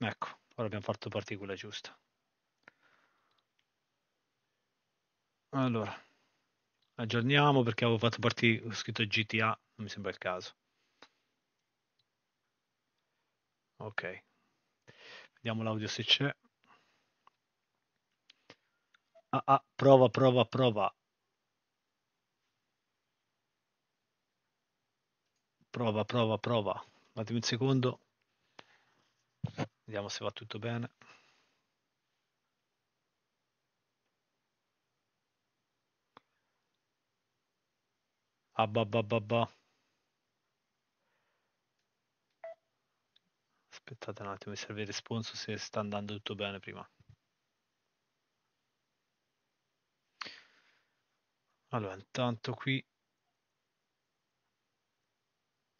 Ecco, ora abbiamo fatto partire quella giusta. Allora, aggiorniamo perché avevo fatto partire, ho scritto GTA, non mi sembra il caso. Ok, vediamo l'audio se c'è. Ah, ah, prova, prova, prova. Prova, prova, prova. Datemi un secondo. Vediamo se va tutto bene. Abbabababà. Aspettate un attimo, mi serve il responso se sta andando tutto bene prima. Allora, intanto qui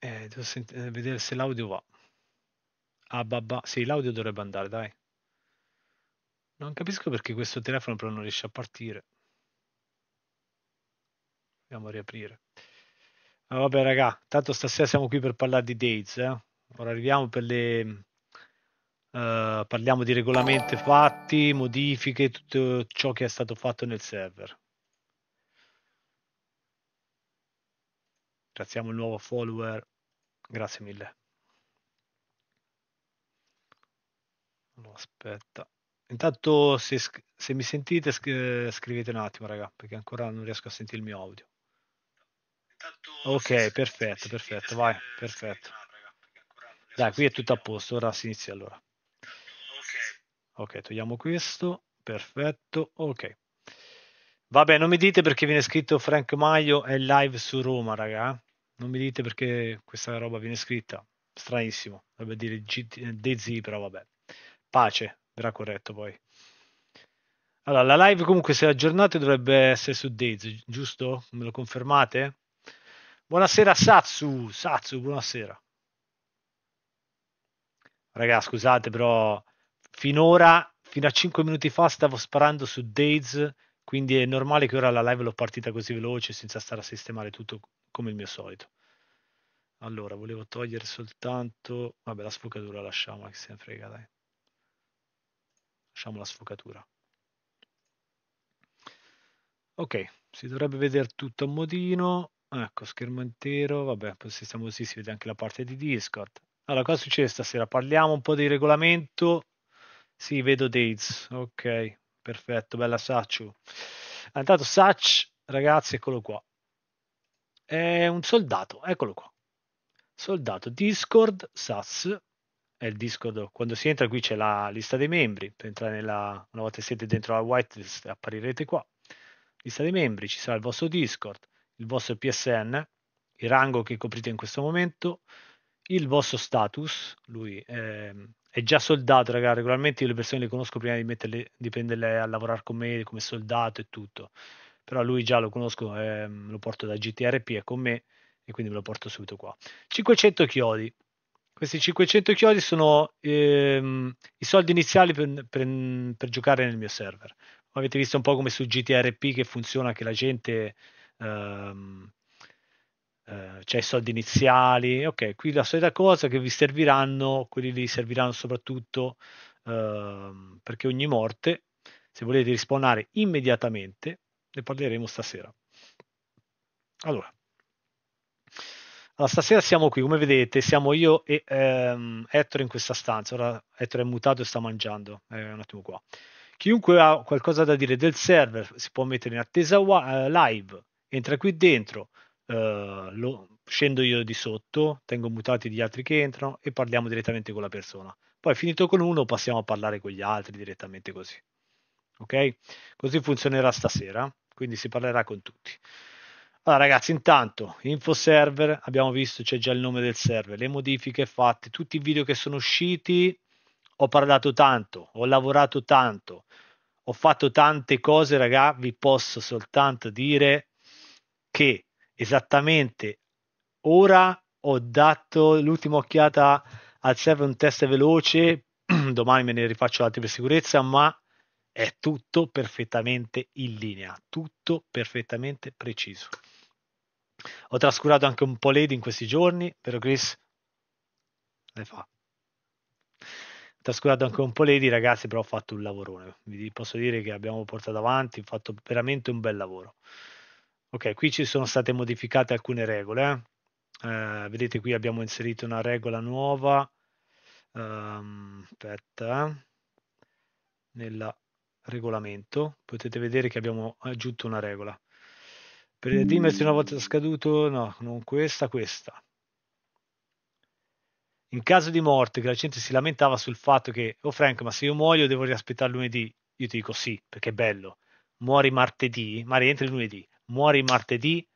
eh, devo eh, vedere se l'audio va. Ah, babà. Sì, l'audio dovrebbe andare, dai. Non capisco perché questo telefono però non riesce a partire. Andiamo a riaprire. Ah, vabbè, raga, tanto stasera siamo qui per parlare di dates, eh? Ora arriviamo per le... Uh, parliamo di regolamenti fatti, modifiche, tutto ciò che è stato fatto nel server. Graziamo il nuovo follower. Grazie mille. Aspetta. Intanto se, se mi sentite scrivete un attimo, raga, perché ancora non riesco a sentire il mio audio. Ok, perfetto, perfetto, vai, perfetto. Dai, qui è tutto a posto, ora si inizia allora. Ok, togliamo questo, perfetto, ok. Vabbè, non mi dite perché viene scritto Frank Maio è live su Roma, raga. Eh. Non mi dite perché questa roba viene scritta. Stranissimo, dovrebbe dire DZ, però vabbè. Pace, verrà corretto poi. Allora, la live comunque se aggiornate dovrebbe essere su Days, giusto? Me lo confermate? Buonasera Satsu, Satsu, buonasera. Raga, scusate, però finora, fino a 5 minuti fa stavo sparando su Days, quindi è normale che ora la live l'ho partita così veloce senza stare a sistemare tutto come il mio solito. Allora, volevo togliere soltanto... Vabbè, la sfocatura lasciamo, che se ne frega, dai. Lasciamo la sfocatura. Ok, si dovrebbe vedere tutto a modino. Ecco, schermo intero. Vabbè, poi se stiamo così si vede anche la parte di Discord. Allora, cosa succede stasera? Parliamo un po' di regolamento. Sì, vedo dates. Ok, perfetto, bella Sachu. Intanto Sach, ragazzi, eccolo qua. È un soldato, eccolo qua. Soldato Discord, SAS, è il Discord, quando si entra qui c'è la lista dei membri, per entrare nella, una volta siete dentro la whitelist apparirete qua. Lista dei membri, ci sarà il vostro Discord, il vostro PSN, il rango che coprite in questo momento, il vostro status, lui è, è già soldato, ragazzi, regolarmente io le persone le conosco prima di, metterle, di prenderle a lavorare con me come soldato e tutto, però lui già lo conosco, eh, lo porto da GTRP, è con me e quindi me lo porto subito qua. 500 chiodi. Questi 500 chiodi sono ehm, i soldi iniziali per, per, per, giocare nel mio server. Avete visto un po' come su GTRP che funziona, che la gente ehm, eh, c'è i soldi iniziali. Ok, qui la solita cosa che vi serviranno, quelli vi serviranno soprattutto ehm, perché ogni morte, se volete rispawnare immediatamente, ne parleremo stasera. Allora, allora, stasera siamo qui, come vedete, siamo io e ehm, Ettore in questa stanza. Ora Ettore è mutato e sta mangiando, è un attimo qua. Chiunque ha qualcosa da dire del server si può mettere in attesa uh, live, entra qui dentro, uh, lo, scendo io di sotto, tengo mutati gli altri che entrano e parliamo direttamente con la persona. Poi finito con uno passiamo a parlare con gli altri direttamente così. Ok? Così funzionerà stasera quindi si parlerà con tutti. Allora ragazzi, intanto, info server, abbiamo visto c'è già il nome del server, le modifiche fatte, tutti i video che sono usciti, ho parlato tanto, ho lavorato tanto, ho fatto tante cose, ragazzi, vi posso soltanto dire che esattamente ora ho dato l'ultima occhiata al server un test veloce, domani me ne rifaccio altri per sicurezza, ma è tutto perfettamente in linea, tutto perfettamente preciso. Ho trascurato anche un po' Lady in questi giorni, però Chris le fa. trascurato anche un po' Lady, ragazzi, però ho fatto un lavorone. Vi posso dire che abbiamo portato avanti, ho fatto veramente un bel lavoro. Ok, qui ci sono state modificate alcune regole. Eh? Eh, vedete qui abbiamo inserito una regola nuova. Um, aspetta, eh. nel regolamento potete vedere che abbiamo aggiunto una regola. Per dimersi una volta scaduto, no, non questa, questa. In caso di morte, che la gente si lamentava sul fatto che, oh Frank, ma se io muoio devo riaspettare lunedì. Io ti dico sì, perché è bello. Muori martedì, ma rientri lunedì. Muori martedì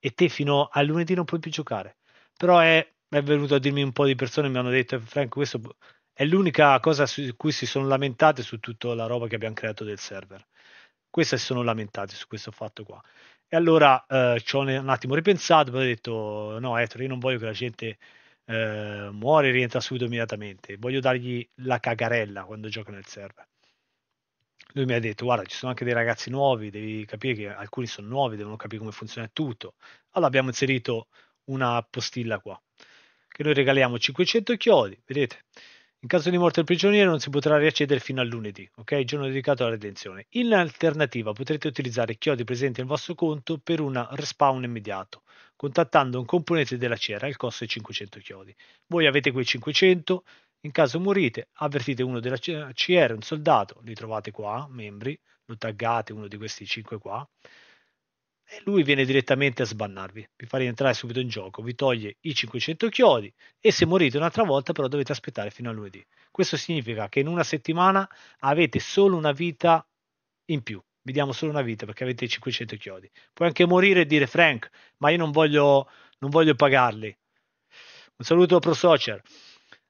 e te fino a lunedì non puoi più giocare. Però è, è venuto a dirmi un po' di persone, mi hanno detto, Frank, questo è l'unica cosa su cui si sono lamentate su tutta la roba che abbiamo creato del server. Queste si sono lamentate su questo fatto qua. E allora eh, ci ho un attimo ripensato, poi ho detto, no, Ettore, io non voglio che la gente eh, muore e rientra subito immediatamente. Voglio dargli la cagarella quando gioca nel server. Lui mi ha detto: Guarda, ci sono anche dei ragazzi nuovi, devi capire che alcuni sono nuovi, devono capire come funziona tutto. Allora abbiamo inserito una postilla qua che noi regaliamo 500 chiodi, vedete? In caso di morte del prigioniero non si potrà riaccedere fino a lunedì, ok? Giorno dedicato alla redenzione. In alternativa potrete utilizzare chiodi presenti nel vostro conto per un respawn immediato contattando un componente della CR, il costo è 500 chiodi. Voi avete quei 500, in caso morite, avvertite uno della CR, un soldato, li trovate qua, membri, lo taggate uno di questi 5 qua, e lui viene direttamente a sbannarvi, vi fa rientrare subito in gioco, vi toglie i 500 chiodi e se morite un'altra volta però dovete aspettare fino a lunedì. Questo significa che in una settimana avete solo una vita in più vi diamo solo una vita perché avete 500 chiodi. Puoi anche morire e dire Frank, ma io non voglio, non voglio pagarli. Un saluto a ProSoccer.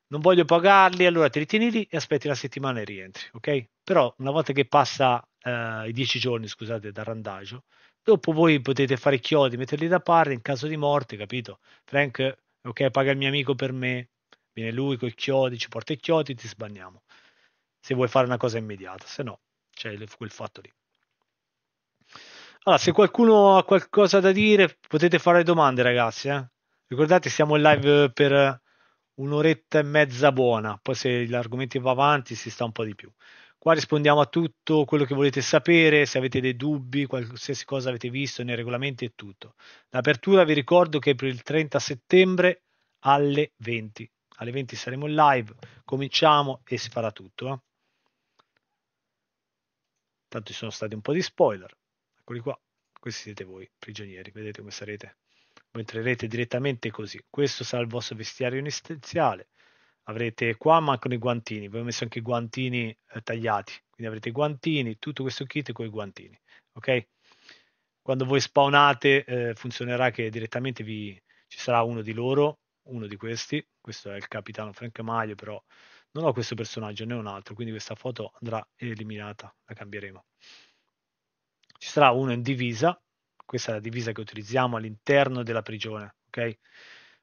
Non voglio pagarli, allora ti ritieni lì e aspetti una settimana e rientri, ok? Però una volta che passa eh, i 10 giorni, scusate, dal randagio, dopo voi potete fare chiodi, metterli da parte in caso di morte, capito? Frank, ok, paga il mio amico per me, viene lui con i chiodi, ci porta i chiodi, ti sbanniamo. Se vuoi fare una cosa immediata, se no c'è quel fatto lì. Allora, se qualcuno ha qualcosa da dire, potete fare domande, ragazzi. Eh? Ricordate, siamo in live per un'oretta e mezza buona. Poi, se l'argomento va avanti, si sta un po' di più. Qua rispondiamo a tutto quello che volete sapere. Se avete dei dubbi, qualsiasi cosa avete visto nei regolamenti e tutto. L'apertura vi ricordo che è per il 30 settembre alle 20. Alle 20 saremo live, cominciamo e si farà tutto. Eh? Tanto ci sono stati un po' di spoiler. Eccoli qua, questi siete voi, prigionieri, vedete come sarete? Voi entrerete direttamente così. Questo sarà il vostro vestiario iniziale. Avrete qua mancano i guantini, vi ho messo anche i guantini eh, tagliati, quindi avrete i guantini, tutto questo kit con i guantini, ok? Quando voi spawnate eh, funzionerà che direttamente vi, ci sarà uno di loro, uno di questi, questo è il capitano Frank Maglio, però non ho questo personaggio né un altro, quindi questa foto andrà eliminata, la cambieremo ci sarà uno in divisa, questa è la divisa che utilizziamo all'interno della prigione, ok?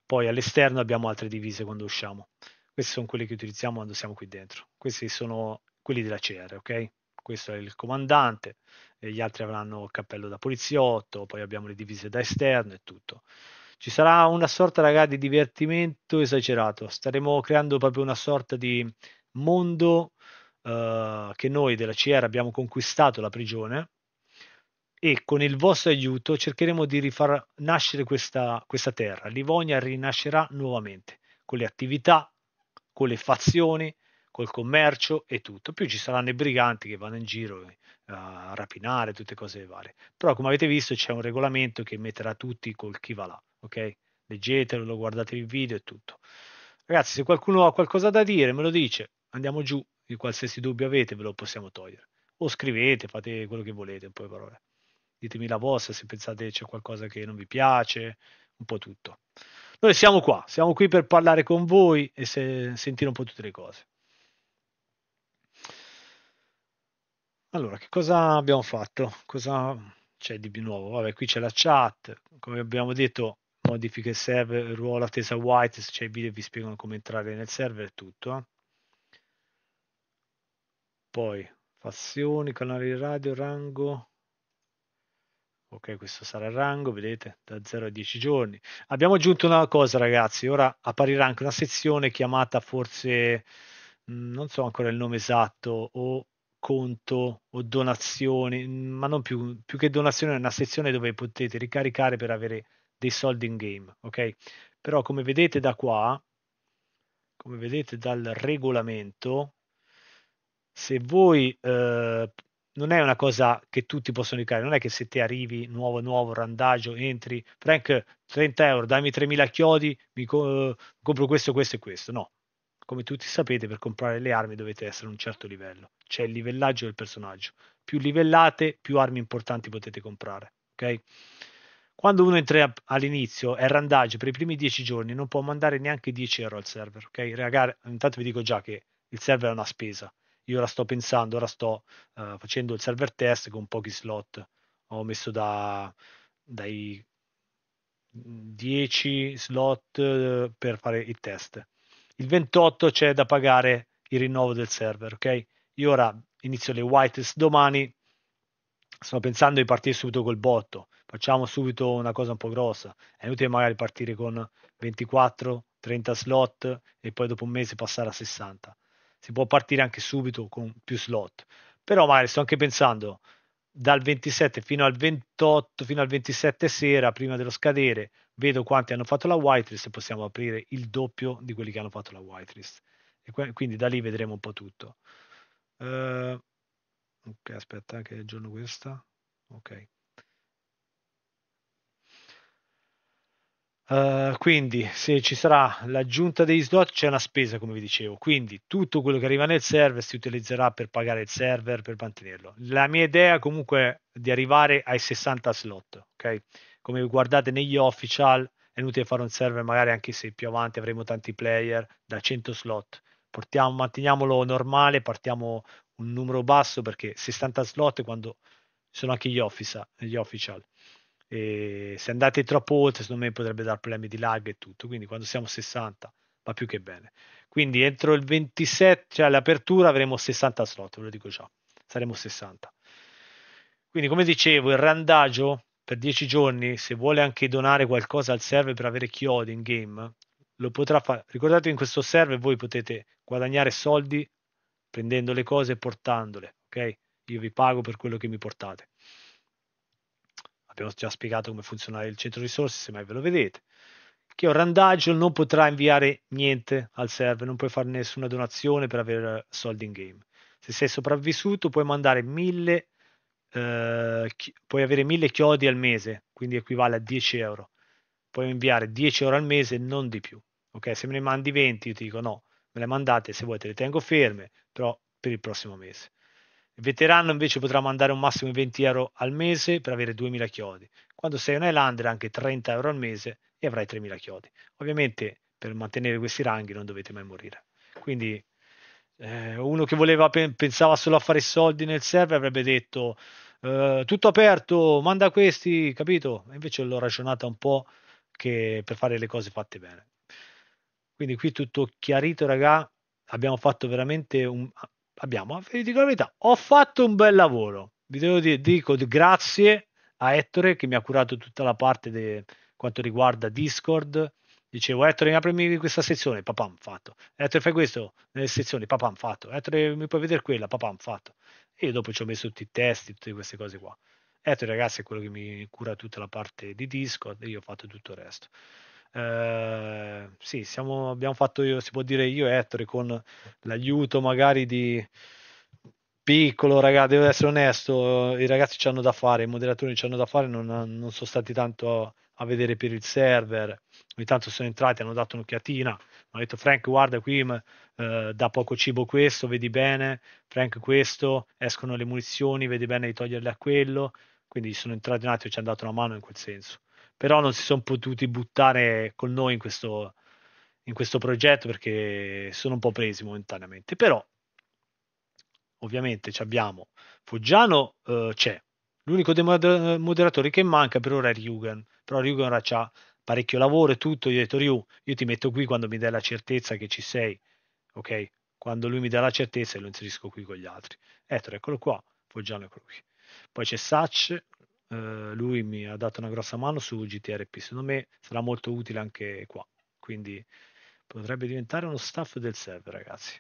Poi all'esterno abbiamo altre divise quando usciamo. Queste sono quelle che utilizziamo quando siamo qui dentro. Questi sono quelli della CR, ok? Questo è il comandante, gli altri avranno il cappello da poliziotto, poi abbiamo le divise da esterno e tutto. Ci sarà una sorta, ragazzi, di divertimento esagerato. Staremo creando proprio una sorta di mondo uh, che noi della CR abbiamo conquistato la prigione e con il vostro aiuto cercheremo di rifar nascere questa, questa terra. Livonia rinascerà nuovamente con le attività, con le fazioni, col commercio e tutto. Più ci saranno i briganti che vanno in giro eh, a rapinare, tutte cose varie. Però come avete visto c'è un regolamento che metterà tutti col chi va là, ok? Leggetelo, guardatevi il video e tutto. Ragazzi, se qualcuno ha qualcosa da dire, me lo dice, andiamo giù, di qualsiasi dubbio avete ve lo possiamo togliere. O scrivete, fate quello che volete, in poche parole ditemi la vostra se pensate c'è qualcosa che non vi piace, un po' tutto. Noi siamo qua, siamo qui per parlare con voi e se, sentire un po' tutte le cose. Allora, che cosa abbiamo fatto? Cosa c'è di nuovo? Vabbè, qui c'è la chat, come abbiamo detto, modifiche server, ruolo attesa white, se c'è il video vi spiegano come entrare nel server e tutto. Eh? Poi, fazioni, canali radio, rango, Ok, questo sarà il rango, vedete, da 0 a 10 giorni. Abbiamo aggiunto una cosa, ragazzi, ora apparirà anche una sezione chiamata forse mm, non so ancora il nome esatto, o conto o donazioni, ma non più, più che donazione è una sezione dove potete ricaricare per avere dei soldi in game, ok? Però come vedete da qua, come vedete dal regolamento, se voi eh, non è una cosa che tutti possono ricaricare, non è che se ti arrivi nuovo nuovo randaggio, entri, Frank 30 euro, dammi 3000 chiodi, mi co- compro questo, questo e questo, no. Come tutti sapete, per comprare le armi dovete essere a un certo livello, c'è il livellaggio del personaggio. Più livellate, più armi importanti potete comprare, ok? Quando uno entra all'inizio è randaggio per i primi 10 giorni, non può mandare neanche 10 euro al server, ok? Ragazzi, intanto vi dico già che il server è una spesa, io ora sto pensando, ora sto uh, facendo il server test con pochi slot. Ho messo da, dai 10 slot uh, per fare il test. Il 28 c'è da pagare il rinnovo del server, ok? Io ora inizio le whitelist domani. Sto pensando di partire subito col botto. Facciamo subito una cosa un po' grossa. È inutile magari partire con 24, 30 slot e poi dopo un mese passare a 60 si può partire anche subito con più slot. Però magari sto anche pensando dal 27 fino al 28, fino al 27 sera, prima dello scadere, vedo quanti hanno fatto la whitelist e possiamo aprire il doppio di quelli che hanno fatto la whitelist. E quindi da lì vedremo un po' tutto. Uh, ok, aspetta, che giorno questa? Ok. Uh, quindi se ci sarà l'aggiunta degli slot c'è una spesa come vi dicevo. Quindi tutto quello che arriva nel server si utilizzerà per pagare il server per mantenerlo. La mia idea comunque è di arrivare ai 60 slot ok? Come guardate negli official è inutile fare un server magari anche se più avanti avremo tanti player da 100 slot. Portiamo, manteniamolo normale partiamo un numero basso perché 60 slot quando sono anche gli official, gli official e se andate troppo oltre, secondo me potrebbe dar problemi di lag e tutto. Quindi quando siamo a 60 va più che bene. Quindi entro il 27, cioè l'apertura, avremo 60 slot, ve lo dico già. Saremo 60. Quindi, come dicevo, il randaggio per 10 giorni, se vuole anche donare qualcosa al server per avere chiodi in game, lo potrà fare. Ricordate in questo server voi potete guadagnare soldi prendendo le cose e portandole, ok? Io vi pago per quello che mi portate abbiamo già spiegato come funziona il centro risorse, se mai ve lo vedete. Che un randaggio non potrà inviare niente al server, non puoi fare nessuna donazione per avere soldi in game. Se sei sopravvissuto puoi mandare mille, eh, puoi avere mille chiodi al mese, quindi equivale a 10 euro. Puoi inviare 10 euro al mese, non di più. Ok, se me ne mandi 20, io ti dico no, me le mandate, se vuoi te le tengo ferme, però per il prossimo mese. Veterano invece potrà mandare un massimo di 20 euro al mese per avere 2000 chiodi. Quando sei un Highlander anche 30 euro al mese e avrai 3000 chiodi. Ovviamente per mantenere questi ranghi non dovete mai morire. Quindi eh, uno che voleva, pensava solo a fare soldi nel server avrebbe detto eh, tutto aperto, manda questi, capito? Invece l'ho ragionata un po' che per fare le cose fatte bene. Quindi qui tutto chiarito, raga. Abbiamo fatto veramente un, abbiamo, vi dico la verità, ho fatto un bel lavoro. Vi devo dire, dico grazie a Ettore che mi ha curato tutta la parte di quanto riguarda Discord. Dicevo, Ettore, aprimi questa sezione, papam, fatto. Ettore, fai questo nelle sezioni, papam, fatto. Ettore, mi puoi vedere quella, papam, fatto. E io dopo ci ho messo tutti i testi, tutte queste cose qua. Ettore, ragazzi, è quello che mi cura tutta la parte di Discord e io ho fatto tutto il resto. Eh, sì, siamo, abbiamo fatto, io, si può dire io e Ettore con l'aiuto magari di piccolo, ragazzi, devo essere onesto, i ragazzi ci hanno da fare, i moderatori ci hanno da fare, non, non sono stati tanto a, vedere per il server, ogni tanto sono entrati, hanno dato un'occhiatina, hanno detto Frank guarda qui eh, da poco cibo questo, vedi bene, Frank questo, escono le munizioni, vedi bene di toglierle a quello, quindi sono entrati un attimo e ci hanno dato una mano in quel senso però non si sono potuti buttare con noi in questo, in questo progetto perché sono un po' presi momentaneamente. Però, ovviamente, abbiamo Foggiano, eh, c'è. L'unico dei moderatori che manca per ora è Ryugen, però Ryugen ora ha parecchio lavoro e tutto. Io ho detto, Ryu, io ti metto qui quando mi dai la certezza che ci sei, ok? Quando lui mi dà la certezza lo inserisco qui con gli altri. Ettore, eccolo qua, Foggiano, eccolo qui. Poi c'è Satch, eh, lui mi ha dato una grossa mano su GTRP, secondo me sarà molto utile anche qua, quindi potrebbe diventare uno staff del server ragazzi.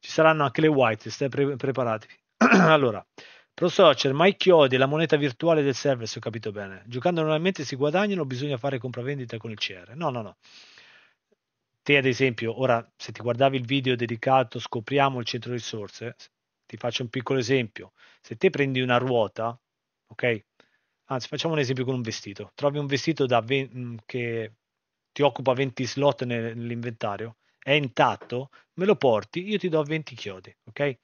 Ci saranno anche le white, stai pre- preparatevi. allora, Pro Soccer, mai chiodi la moneta virtuale del server, se ho capito bene. Giocando normalmente si guadagnano, bisogna fare compravendita con il CR. No, no, no. Te ad esempio, ora se ti guardavi il video dedicato scopriamo il centro risorse, ti faccio un piccolo esempio. Se te prendi una ruota, ok? Anzi, facciamo un esempio con un vestito. Trovi un vestito da 20, mm, che ti occupa 20 slot nell'inventario, è intatto, me lo porti, io ti do 20 chiodi, ok?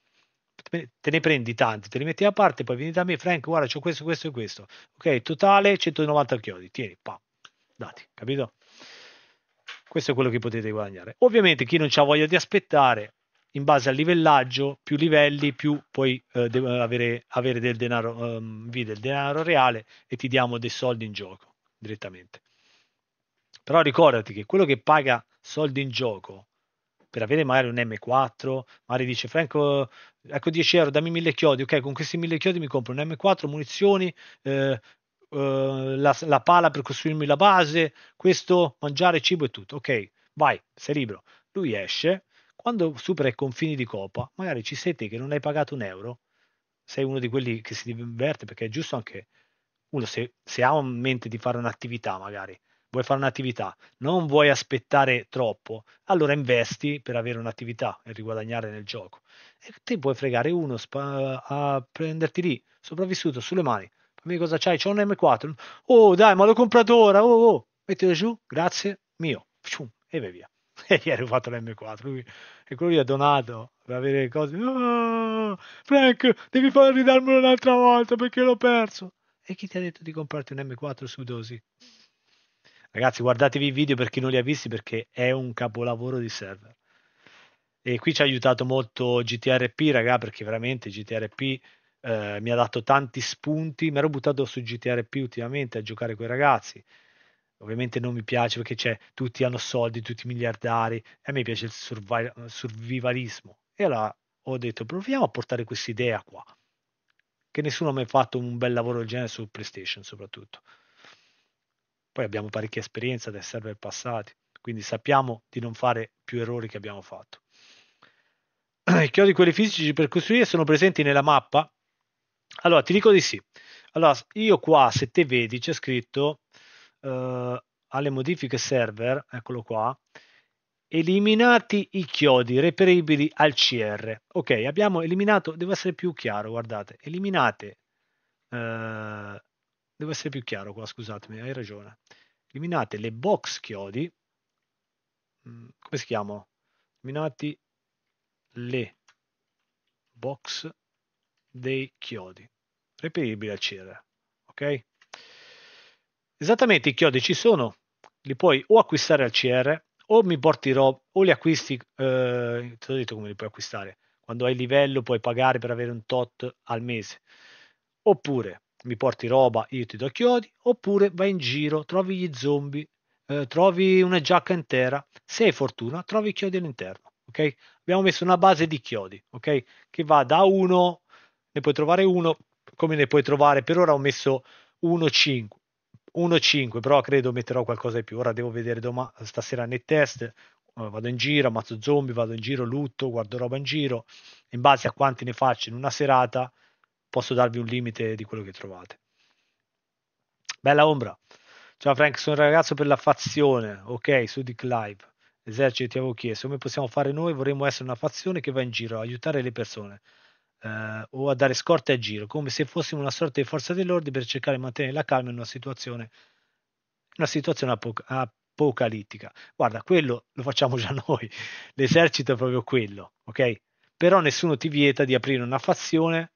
Te ne prendi tanti, te li metti a parte, poi vieni da me, Frank, guarda, c'ho questo, questo e questo. Ok, totale 190 chiodi, tieni, pa, dati, capito? Questo è quello che potete guadagnare. Ovviamente chi non ha voglia di aspettare, in base al livellaggio, più livelli, più puoi eh, avere, avere, del denaro, um, del denaro reale e ti diamo dei soldi in gioco direttamente. Però ricordati che quello che paga soldi in gioco per avere magari un M4, magari dice Franco, ecco 10 euro, dammi 1000 chiodi, ok, con questi 1000 chiodi mi compro un M4, munizioni, eh, eh, la, la, pala per costruirmi la base, questo, mangiare, cibo e tutto, ok, vai, sei libero. Lui esce, quando supera i confini di Copa, magari ci sei te che non hai pagato un euro, sei uno di quelli che si diverte perché è giusto anche uno se, se ha in mente di fare un'attività magari vuoi fare un'attività, non vuoi aspettare troppo, allora investi per avere un'attività e riguadagnare nel gioco. E te puoi fregare uno spa- a prenderti lì, sopravvissuto sulle mani. Fammi cosa c'hai? C'ho un M4. Oh, dai, ma l'ho comprato ora. Oh, oh, mettilo giù, grazie, mio. E vai via. E ieri ho fatto l'M4. Lui, e quello lì ha donato per avere cose. Oh, Frank, devi far ridarmelo un'altra volta perché l'ho perso. E chi ti ha detto di comprarti un M4 su dosi? Ragazzi, guardatevi i video per chi non li ha visti perché è un capolavoro di server. E qui ci ha aiutato molto GTRP, raga, perché veramente GTRP eh, mi ha dato tanti spunti. Mi ero buttato su GTRP ultimamente a giocare con i ragazzi. Ovviamente non mi piace perché c'è, tutti hanno soldi, tutti miliardari. E a me piace il survival, survivalismo. E allora ho detto, proviamo a portare questa idea qua. Che nessuno ha mai fatto un bel lavoro del genere su PlayStation, soprattutto. Poi abbiamo parecchia esperienza dai server passati, quindi sappiamo di non fare più errori che abbiamo fatto. I chiodi quelli fisici per costruire sono presenti nella mappa? Allora, ti dico di sì. Allora, io qua, se te vedi, c'è scritto uh, alle modifiche server, eccolo qua, eliminati i chiodi reperibili al CR. Ok, abbiamo eliminato, devo essere più chiaro, guardate, eliminate uh, devo essere più chiaro qua, scusatemi, hai ragione. Eliminate le box chiodi, mm, come si chiamano? Eliminati le box dei chiodi, reperibili al CR, ok? Esattamente i chiodi ci sono, li puoi o acquistare al CR o mi porti roba o li acquisti, eh, te l'ho detto come li puoi acquistare, quando hai livello puoi pagare per avere un tot al mese, oppure mi porti roba, io ti do chiodi, oppure vai in giro, trovi gli zombie, eh, trovi una giacca intera, se hai fortuna trovi i chiodi all'interno, ok? Abbiamo messo una base di chiodi, ok? Che va da 1, ne puoi trovare uno, come ne puoi trovare, per ora ho messo 1, 5, 1, 5, però credo metterò qualcosa di più, ora devo vedere domani, stasera nei test, Uh, vado in giro, ammazzo zombie, vado in giro, lutto, guardo roba in giro, in base a quanti ne faccio in una serata, posso darvi un limite di quello che trovate. Bella ombra. Ciao Frank, sono un ragazzo per la fazione. Ok, su Dick Live. Esercito ti avevo chiesto come possiamo fare noi. Vorremmo essere una fazione che va in giro aiutare le persone eh, o a dare scorte a giro, come se fossimo una sorta di forza dell'ordine per cercare di mantenere la calma in una situazione, una situazione apoc- apocalittica. Guarda, quello lo facciamo già noi. L'esercito è proprio quello, ok? Però nessuno ti vieta di aprire una fazione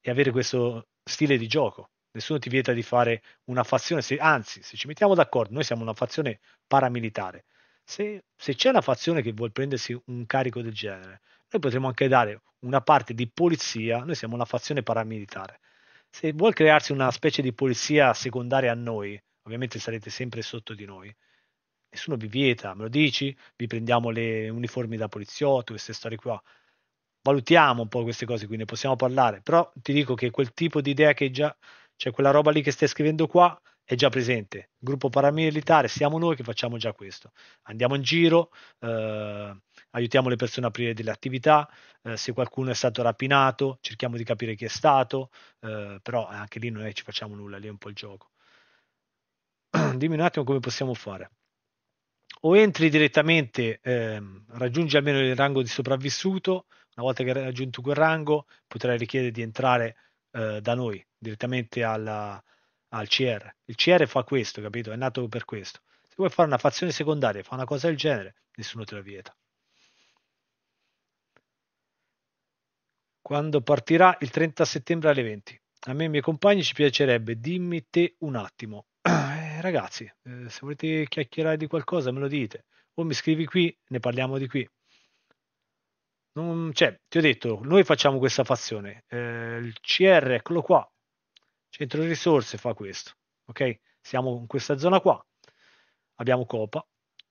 e avere questo stile di gioco. Nessuno ti vieta di fare una fazione, se, anzi, se ci mettiamo d'accordo, noi siamo una fazione paramilitare. Se, se c'è una fazione che vuole prendersi un carico del genere, noi potremmo anche dare una parte di polizia, noi siamo una fazione paramilitare. Se vuol crearsi una specie di polizia secondaria a noi, ovviamente sarete sempre sotto di noi. Nessuno vi vieta, me lo dici? Vi prendiamo le uniformi da poliziotto, queste storie qua valutiamo un po' queste cose, quindi possiamo parlare, però ti dico che quel tipo di idea che già, cioè quella roba lì che stai scrivendo qua è già presente. Gruppo paramilitare, siamo noi che facciamo già questo. Andiamo in giro, eh, aiutiamo le persone a aprire delle attività, eh, se qualcuno è stato rapinato cerchiamo di capire chi è stato, eh, però anche lì che ci facciamo nulla, lì è un po' il gioco. Dimmi un attimo come possiamo fare. O entri direttamente, ehm, raggiungi almeno il rango di sopravvissuto, una volta che hai raggiunto quel rango potrai richiedere di entrare eh, da noi direttamente alla, al CR. Il CR fa questo, capito? È nato per questo. Se vuoi fare una fazione secondaria, fa una cosa del genere, nessuno te la vieta. Quando partirà il 30 settembre alle 20. A me e ai miei compagni ci piacerebbe, dimmi te un attimo. Eh, ragazzi, eh, se volete chiacchierare di qualcosa me lo dite. O mi scrivi qui, ne parliamo di qui. Non, cioè, ti ho detto, noi facciamo questa fazione. Eh, il CR, eccolo qua. Centro risorse fa questo. Ok? Siamo in questa zona qua. Abbiamo Copa.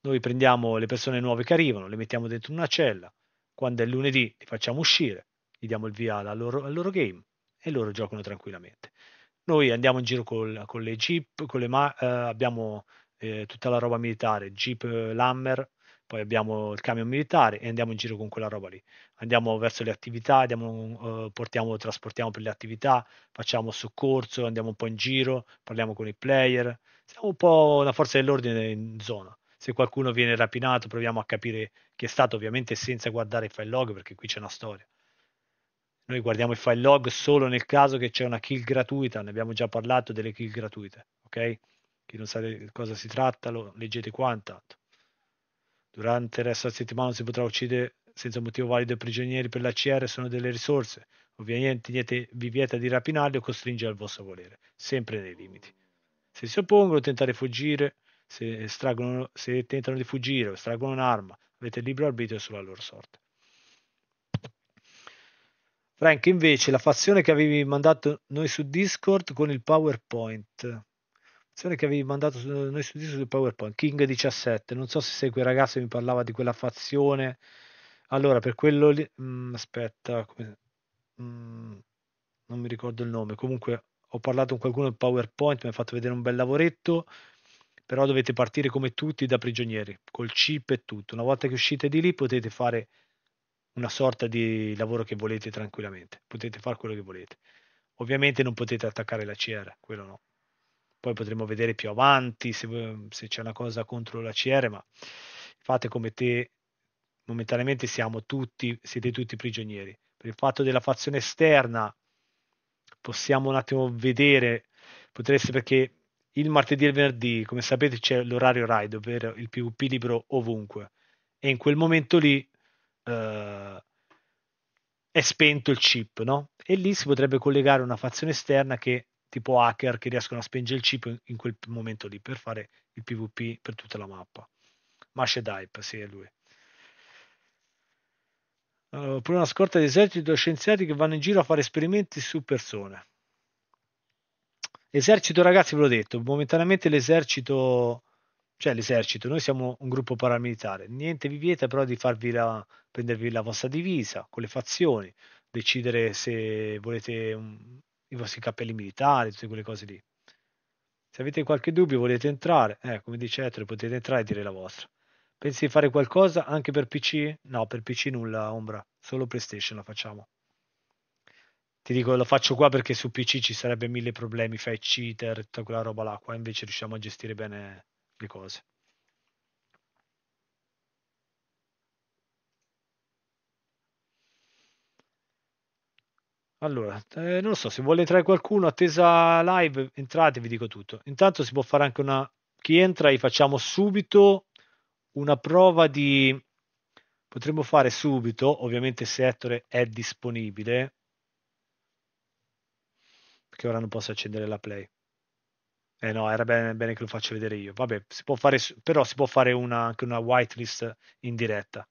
Noi prendiamo le persone nuove che arrivano, le mettiamo dentro una cella. Quando è lunedì li facciamo uscire, gli diamo il via al loro, loro game e loro giocano tranquillamente. Noi andiamo in giro col, con le jeep, con le ma- eh, abbiamo eh, tutta la roba militare, jeep eh, Lammer, poi abbiamo il camion militare e andiamo in giro con quella roba lì. Andiamo verso le attività, andiamo, uh, portiamo, trasportiamo per le attività, facciamo soccorso, andiamo un po' in giro, parliamo con i player. Siamo un po' una forza dell'ordine in zona. Se qualcuno viene rapinato, proviamo a capire chi è stato, ovviamente senza guardare il file log, perché qui c'è una storia. Noi guardiamo il file log solo nel caso che c'è una kill gratuita, ne abbiamo già parlato delle kill gratuite, ok? Chi non sa di cosa si tratta, lo leggete qua intanto. Durante il resto della settimana si potrà uccidere senza motivo valido i prigionieri per la CR sono delle risorse. Ovviamente niente vi vieta di rapinarli o costringere al vostro volere, sempre nei limiti. Se si oppongono, tentare di fuggire, se, se tentano di fuggire o estraggono un'arma, avete il libero arbitrio sulla loro sorte. Frank, invece, la fazione che avevi mandato noi su Discord con il PowerPoint che avevi mandato su, noi su, su PowerPoint, King 17, non so se sei quel ragazzo mi parlava di quella fazione. Allora, per quello lì, mh, mm, aspetta, come, mm, non mi ricordo il nome, comunque ho parlato con qualcuno del PowerPoint, mi ha fatto vedere un bel lavoretto, però dovete partire come tutti da prigionieri, col chip e tutto. Una volta che uscite di lì potete fare una sorta di lavoro che volete tranquillamente, potete fare quello che volete. Ovviamente non potete attaccare la CR, quello no poi potremo vedere più avanti se, se c'è una cosa contro la CR, ma fate come te, momentaneamente siamo tutti, siete tutti prigionieri. Per il fatto della fazione esterna possiamo un attimo vedere, potreste perché il martedì e il venerdì, come sapete, c'è l'orario ride, ovvero il PvP libero ovunque. E in quel momento lì eh, è spento il chip, no? E lì si potrebbe collegare una fazione esterna che tipo hacker che riescono a spengere il chip in quel momento lì per fare il PvP per tutta la mappa. Mashed Hype, sì, è lui. Uh, pure una scorta di esercito scienziati che vanno in giro a fare esperimenti su persone. Esercito, ragazzi, ve l'ho detto, momentaneamente l'esercito, cioè l'esercito, noi siamo un gruppo paramilitare, niente vi vieta però di farvi la, prendervi la vostra divisa con le fazioni, decidere se volete un, i vostri cappelli militari, tutte quelle cose lì. Se avete qualche dubbio, volete entrare, eh, come dice Ettore, potete entrare e dire la vostra. Pensi di fare qualcosa anche per PC? No, per PC nulla, Ombra, solo PlayStation la facciamo. Ti dico, lo faccio qua perché su PC ci sarebbe mille problemi, fai cheater, tutta quella roba là, qua invece riusciamo a gestire bene le cose. Allora, eh, non lo so, se vuole entrare qualcuno, attesa live, entrate, vi dico tutto. Intanto si può fare anche una... Chi entra, gli facciamo subito una prova di... Potremmo fare subito, ovviamente se Ettore è disponibile, perché ora non posso accendere la play. Eh no, era bene, bene che lo faccio vedere io. Vabbè, si può fare, però si può fare una, anche una whitelist in diretta.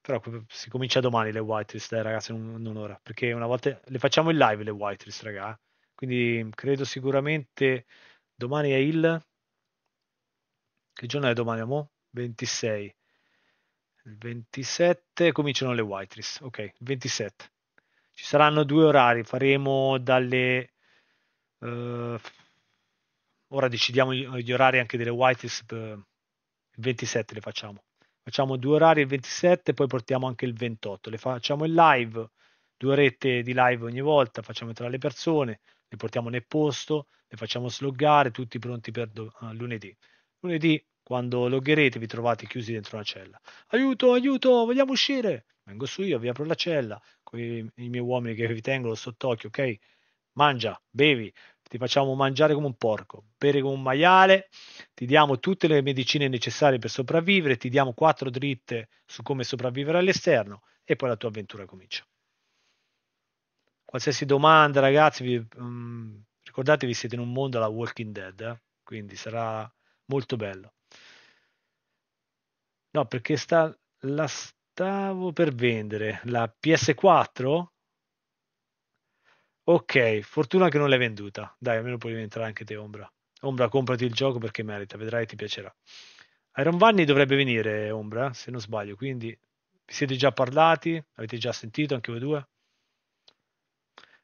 Però si comincia domani le whitelist, eh, ragazzi, non, non ora. Perché una volta le facciamo in live le whitelist, raga. Quindi credo sicuramente domani è il... Che giorno è domani, amo? 26. Il 27 cominciano le whitelist. Ok, il 27. Ci saranno due orari. Faremo dalle... Uh, ora decidiamo gli orari anche delle whitelist. Uh, il 27 le facciamo. Facciamo due orari il 27, poi portiamo anche il 28. Le facciamo in live, due orette di live ogni volta, facciamo entrare le persone, le portiamo nel posto, le facciamo sloggare, tutti pronti per do- uh, lunedì. Lunedì, quando loggerete, vi trovate chiusi dentro una cella. Aiuto, aiuto, vogliamo uscire! Vengo su io, vi apro la cella, con i, i miei uomini che vi tengono sott'occhio, ok? Mangia, bevi, ti facciamo mangiare come un porco, bere come un maiale, ti diamo tutte le medicine necessarie per sopravvivere, ti diamo quattro dritte su come sopravvivere all'esterno e poi la tua avventura comincia. Qualsiasi domanda, ragazzi, vi, um, ricordatevi siete in un mondo alla Walking Dead, eh? quindi sarà molto bello. No, perché sta, la stavo per vendere, la PS4 Ok, fortuna che non l'hai venduta. Dai, almeno puoi diventare anche te, Ombra. Ombra, comprati il gioco perché merita, vedrai ti piacerà. Iron Vanni dovrebbe venire, Ombra, se non sbaglio, quindi vi siete già parlati? Avete già sentito anche voi due?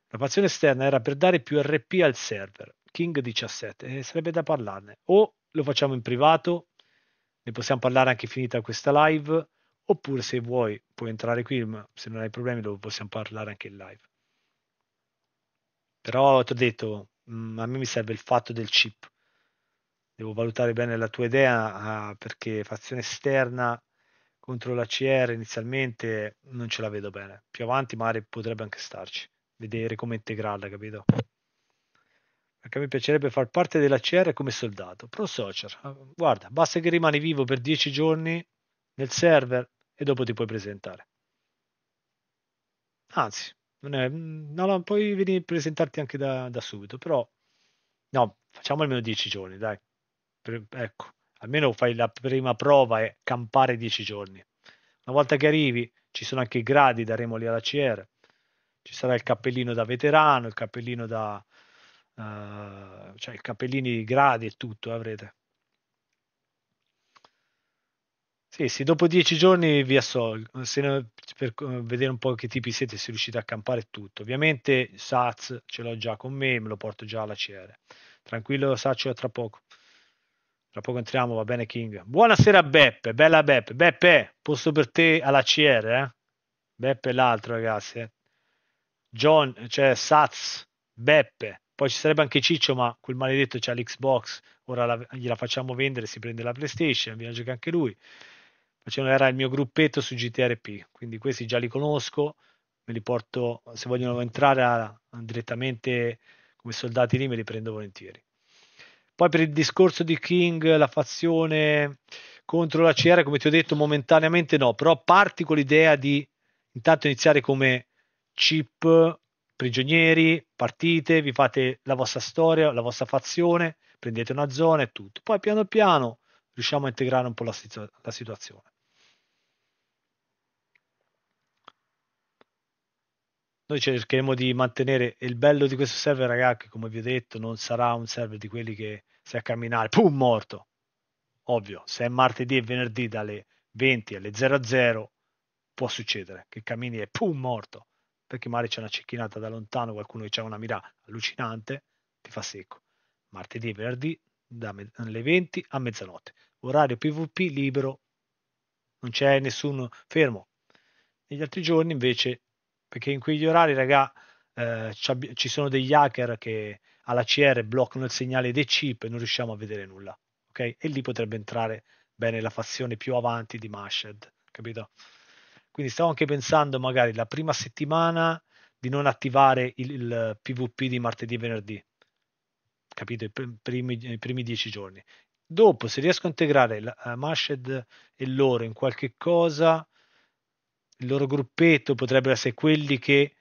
La fazione esterna era per dare più RP al server, King 17, e sarebbe da parlarne. O lo facciamo in privato, ne possiamo parlare anche finita questa live, oppure se vuoi puoi entrare qui, ma se non hai problemi lo possiamo parlare anche in live. Però ti ho detto, mh, mm, a me mi serve il fatto del chip. Devo valutare bene la tua idea uh, perché fazione esterna contro la CR inizialmente non ce la vedo bene. Più avanti magari potrebbe anche starci. Vedere come integrarla, capito? Perché mi piacerebbe far parte della CR come soldato. Pro Social. Ah, guarda, basta che rimani vivo per 10 giorni nel server e dopo ti puoi presentare. Anzi, non è, mm, no, no, puoi venire a presentarti anche da, da subito, però no, facciamo almeno 10 giorni, dai. Per, ecco, almeno fai la prima prova e campare 10 giorni. Una volta che arrivi, ci sono anche i gradi, daremo lì alla CR. Ci sarà il cappellino da veterano, il cappellino da... Uh, cioè i cappellini gradi e tutto avrete. Sì, sì, dopo dieci giorni vi assolgo, per vedere un po' che tipi siete, se riuscite a campare tutto. Ovviamente Saz ce l'ho già con me, me lo porto già alla CR. Tranquillo Saccio, tra poco. Tra poco entriamo, va bene King. Buonasera Beppe, bella Beppe. Beppe, posto per te alla CR, eh? Beppe l'altro ragazzi. Eh? John, cioè Saz, Beppe. Poi ci sarebbe anche Ciccio, ma quel maledetto c'ha l'Xbox, ora la, gliela facciamo vendere, si prende la PlayStation, viene a giocare anche lui era il mio gruppetto su GTRP, quindi questi già li conosco, me li porto, se vogliono entrare a, direttamente come soldati lì me li prendo volentieri. Poi per il discorso di King, la fazione contro la CR, come ti ho detto, momentaneamente no, però parti con l'idea di intanto iniziare come chip prigionieri, partite, vi fate la vostra storia, la vostra fazione, prendete una zona e tutto. Poi piano piano riusciamo a integrare un po' la, situ- la situazione. Noi cercheremo di mantenere il bello di questo server, ragazzi, come vi ho detto, non sarà un server di quelli che se a camminare, pum, morto. Ovvio, se è martedì e venerdì dalle 20 alle 00 può succedere che cammini e pum, morto. Perché magari c'è una cecchinata da lontano, qualcuno che ha una mira allucinante, ti fa secco. Martedì e venerdì dalle 20 a mezzanotte. Orario PvP libero, non c'è nessuno fermo. Negli altri giorni invece perché in quegli orari, raga, eh, ci sono degli hacker che alla CR bloccano il segnale dei chip e non riusciamo a vedere nulla, ok? E lì potrebbe entrare bene la fazione più avanti di Mashed, capito? Quindi stavo anche pensando magari la prima settimana di non attivare il, il PvP di martedì e venerdì, capito? I primi, i primi dieci giorni. Dopo, se riesco a integrare la, uh, Mashed e loro in qualche cosa, il loro gruppetto potrebbero essere quelli che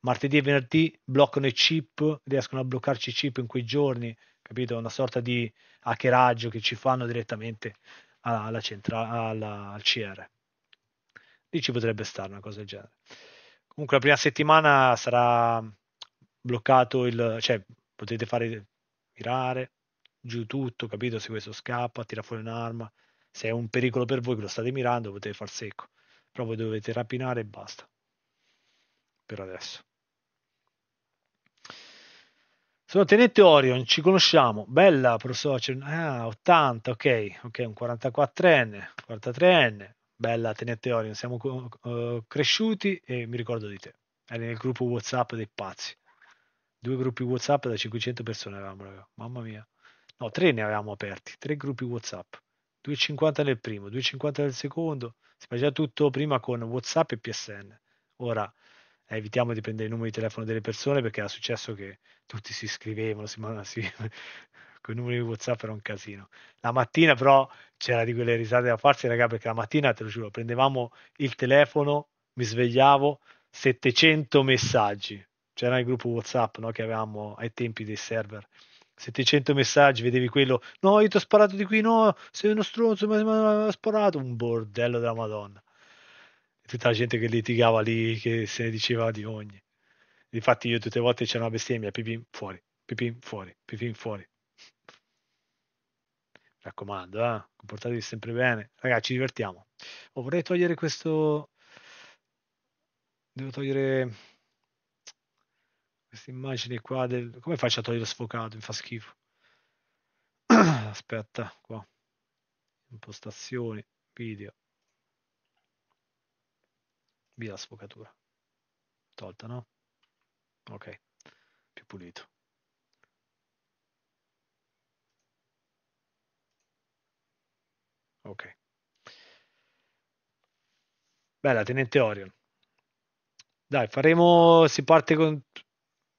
martedì e venerdì bloccano i chip, riescono a bloccarci i chip in quei giorni, capito? Una sorta di hackeraggio che ci fanno direttamente alla centrale, alla, al CR. Lì ci potrebbe stare una cosa del genere. Comunque la prima settimana sarà bloccato il, cioè potete fare mirare giù tutto, capito? Se questo scappa, tira fuori un'arma, se è un pericolo per voi che lo state mirando, potete far secco però voi dovete rapinare e basta per adesso sono Tenente Orion, ci conosciamo. Bella, professore. Ah, 80, ok, ok, un 44enne, 43enne. Bella, tenete Orion, siamo uh, cresciuti e mi ricordo di te. Eri nel gruppo WhatsApp dei pazzi. Due gruppi WhatsApp da 500 persone avevamo, mamma mia. No, tre ne avevamo aperti, tre gruppi WhatsApp. 2,50 nel primo, 2,50 nel secondo. Si faceva tutto prima con WhatsApp e PSN. Ora eh, evitiamo di prendere i numeri di telefono delle persone perché era successo che tutti si iscrivevano, si, si, con i numeri di WhatsApp era un casino. La mattina però c'era di quelle risate da farsi, raga, perché la mattina, te lo giuro, prendevamo il telefono, mi svegliavo, 700 messaggi. C'era il gruppo WhatsApp no, che avevamo ai tempi dei server. 700 messaggi, vedevi quello, no, io ti ho sparato di qui, no, sei uno stronzo, mi ha sparato, un bordello della Madonna. E tutta la gente che litigava lì, che se ne diceva di ogni. Infatti io tutte le volte c'era una bestemmia, pipì fuori, pipì fuori, pipì fuori. Mi raccomando, eh? comportatevi sempre bene. Ragazzi, ci divertiamo. Oh, vorrei togliere questo... Devo togliere questa immagine qua del... Come faccio a togliere sfocato? Mi fa schifo. Aspetta, qua. Impostazioni, video. Via la sfocatura. Tolta, no? Ok, più pulito. Ok. Bella, Tenente Orion. Dai, faremo, si parte con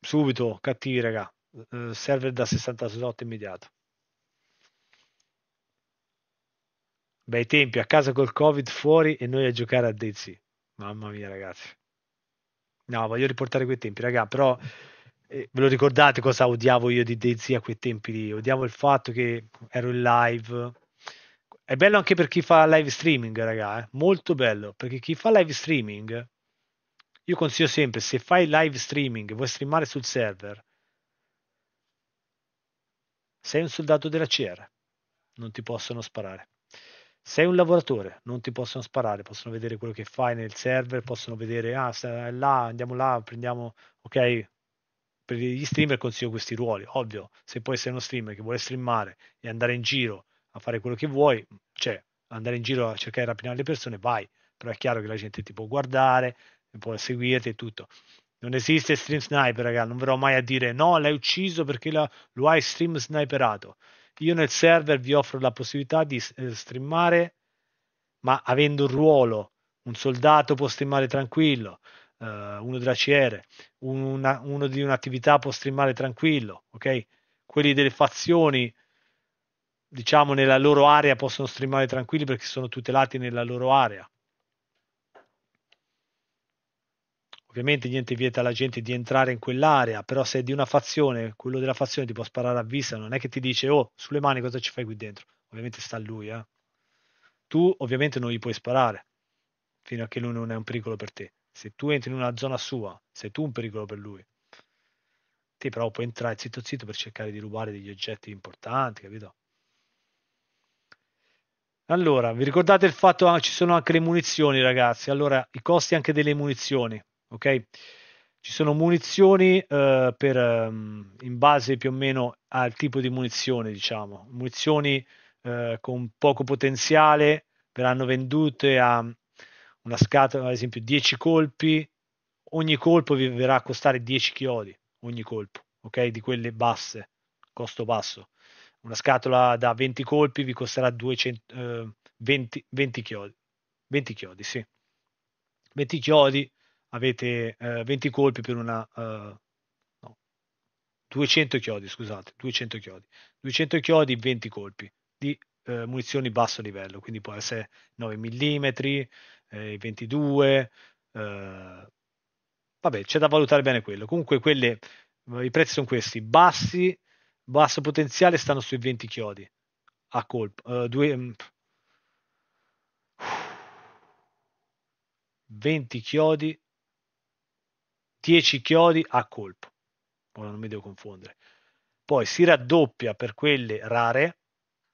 subito, cattivi raga. Uh, server da 60 slot immediato. Bei tempi, a casa col covid fuori e noi a giocare a DayZ. Mamma mia ragazzi. No, voglio riportare quei tempi, raga, però eh, ve lo ricordate cosa odiavo io di DayZ a quei tempi lì? Odiavo il fatto che ero in live è bello anche per chi fa live streaming, raga, eh? molto bello, perché chi fa live streaming, io consiglio sempre, se fai live streaming, vuoi streamare sul server, sei un soldato della CR, non ti possono sparare. Sei un lavoratore, non ti possono sparare, possono vedere quello che fai nel server, possono vedere, ah, là, andiamo là, prendiamo, ok, per gli streamer consiglio questi ruoli, ovvio, se poi sei uno streamer che vuole streamare e andare in giro a fare quello che vuoi, cioè andare in giro a cercare di rapinare le persone, vai, però è chiaro che la gente ti può guardare, può seguirti e tutto. Non esiste stream sniper, ragazzi, non verrò mai a dire no, l'hai ucciso perché la, lo hai stream sniperato. Io nel server vi offro la possibilità di eh, streamare, ma avendo un ruolo, un soldato può streamare tranquillo, uh, uno della CR, una, uno di un'attività può streamare tranquillo, ok? Quelli delle fazioni diciamo nella loro area possono streamare tranquilli perché sono tutelati nella loro area. Ovviamente niente vieta alla gente di entrare in quell'area, però se è di una fazione, quello della fazione ti può sparare a vista, non è che ti dice "Oh, sulle mani cosa ci fai qui dentro?". Ovviamente sta lui, eh. Tu ovviamente non gli puoi sparare fino a che lui non è un pericolo per te. Se tu entri in una zona sua, sei tu un pericolo per lui. Te però puoi entrare zitto zitto per cercare di rubare degli oggetti importanti, capito? Allora, vi ricordate il fatto che ci sono anche le munizioni, ragazzi? Allora, i costi anche delle munizioni, ok? Ci sono munizioni eh, per, um, in base più o meno al tipo di munizione, diciamo. Munizioni eh, con poco potenziale verranno vendute a una scatola, ad esempio 10 colpi, ogni colpo vi verrà a costare 10 chiodi, ogni colpo, ok? Di quelle basse, costo basso una scatola da 20 colpi vi costerà 200, eh, 20, 20 chiodi. 20 chiodi, sì. 20 chiodi, avete eh, 20 colpi per una... Uh, no, 200 chiodi, scusate, 200 chiodi. 200 chiodi, 20 colpi di eh, munizioni basso livello, quindi può essere 9 mm, eh, 22, eh, vabbè, c'è da valutare bene quello. Comunque quelle, i prezzi sono questi, bassi basso potenziale stanno sui 20 chiodi a colpo. Uh, due, 20 chiodi, 10 chiodi a colpo. Ora non mi devo confondere. Poi si raddoppia per quelle rare,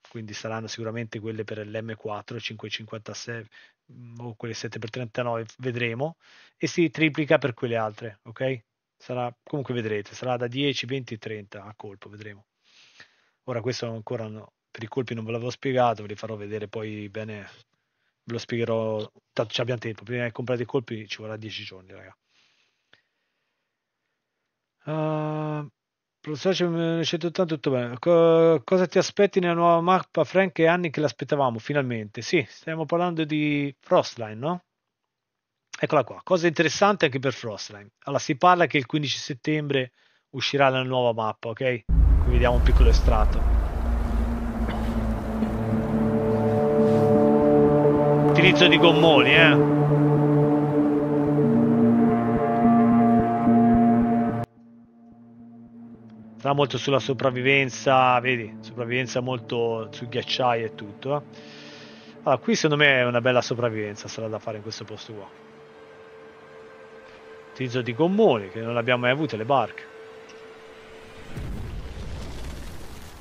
quindi saranno sicuramente quelle per l'M4, 556 mm, o quelle 7x39, vedremo, e si triplica per quelle altre, ok? sarà, comunque vedrete, sarà da 10, 20, 30 a colpo, vedremo. Ora questo ancora no, per i colpi non ve l'avevo spiegato, ve li farò vedere poi bene, ve lo spiegherò, tanto abbiamo tempo, prima di comprare i colpi ci vorrà 10 giorni, raga. Uh, Professore 180 tutto bene. Co- cosa ti aspetti nella nuova mappa, Frank? E anni che l'aspettavamo, finalmente. Sì, stiamo parlando di Frostline, no? Eccola qua, cosa interessante anche per Frostline. Allora, si parla che il 15 settembre uscirà la nuova mappa, ok? Qui vediamo un piccolo estratto. Utilizzo di gommoni, eh? Sarà molto sulla sopravvivenza, vedi, sopravvivenza molto su ghiacciai e tutto. Eh? Allora, qui secondo me è una bella sopravvivenza, sarà da fare in questo posto qua. Utilizzo di gommoni, che non abbiamo mai avute, le barche.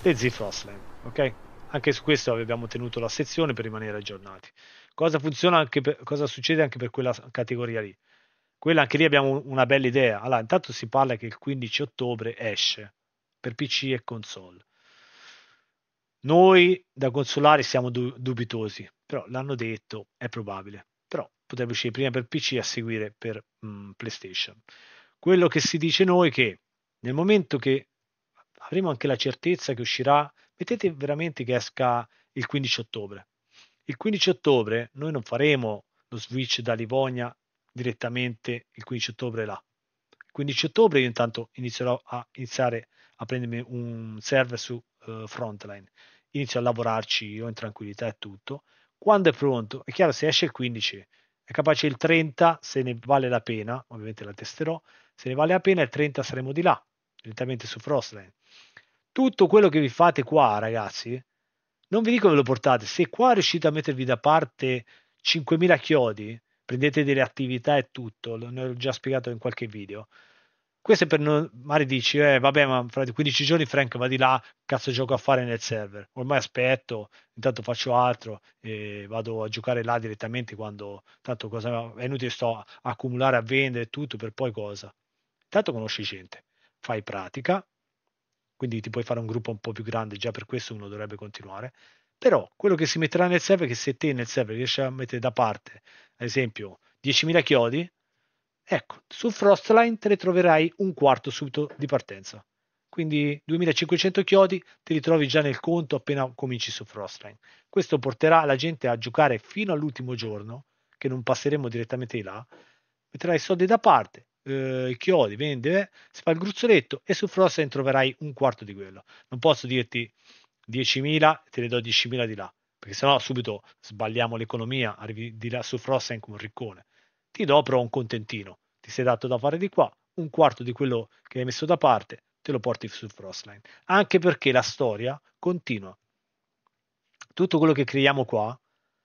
E Z-Frostland, ok? Anche su questo abbiamo tenuto la sezione per rimanere aggiornati. Cosa per, cosa succede anche per quella categoria lì? Quella anche lì abbiamo una bella idea. Allora, intanto si parla che il 15 ottobre esce per PC e console. Noi da consolari siamo du- dubitosi, però l'hanno detto, è probabile. Però potrebbe uscire prima per PC a seguire per mh, mm, PlayStation. Quello che si dice noi è che nel momento che avremo anche la certezza che uscirà, mettete veramente che esca il 15 ottobre. Il 15 ottobre noi non faremo lo switch da Livonia direttamente il 15 ottobre là. Il 15 ottobre io intanto inizierò a iniziare a prendermi un server su uh, Frontline, inizio a lavorarci io in tranquillità e tutto. Quando è pronto, è chiaro, se esce il 15, è capace il 30, se ne vale la pena, ovviamente la testerò, se ne vale la pena il 30 saremo di là, direttamente su Frostline. Tutto quello che vi fate qua, ragazzi, non vi dico ve lo portate, se qua riuscite a mettervi da parte 5.000 chiodi, prendete delle attività e tutto, ne ho già spiegato in qualche video, questo è per non, magari dici, eh, vabbè, ma fra 15 giorni Frank va di là, cazzo gioco a fare nel server. Ormai aspetto, intanto faccio altro e vado a giocare là direttamente quando, tanto cosa, è inutile sto a accumulare, a vendere tutto per poi cosa. Intanto conosci gente, fai pratica, quindi ti puoi fare un gruppo un po' più grande, già per questo uno dovrebbe continuare. Però quello che si metterà nel server è che se te nel server riesci a mettere da parte, ad esempio, 10.000 chiodi, Ecco, su Frostline te ne troverai un quarto subito di partenza. Quindi 2500 chiodi ti ritrovi già nel conto appena cominci su Frostline. Questo porterà la gente a giocare fino all'ultimo giorno, che non passeremo direttamente di là. Metterai i soldi da parte, eh, i chiodi, vende, si fa il gruzzoletto e su Frostline troverai un quarto di quello. Non posso dirti 10.000, te ne do 10.000 di là, perché sennò subito sbagliamo l'economia, arrivi di là su Frostline come un riccone ti do però un contentino, ti sei dato da fare di qua, un quarto di quello che hai messo da parte te lo porti su Frostline, anche perché la storia continua. Tutto quello che creiamo qua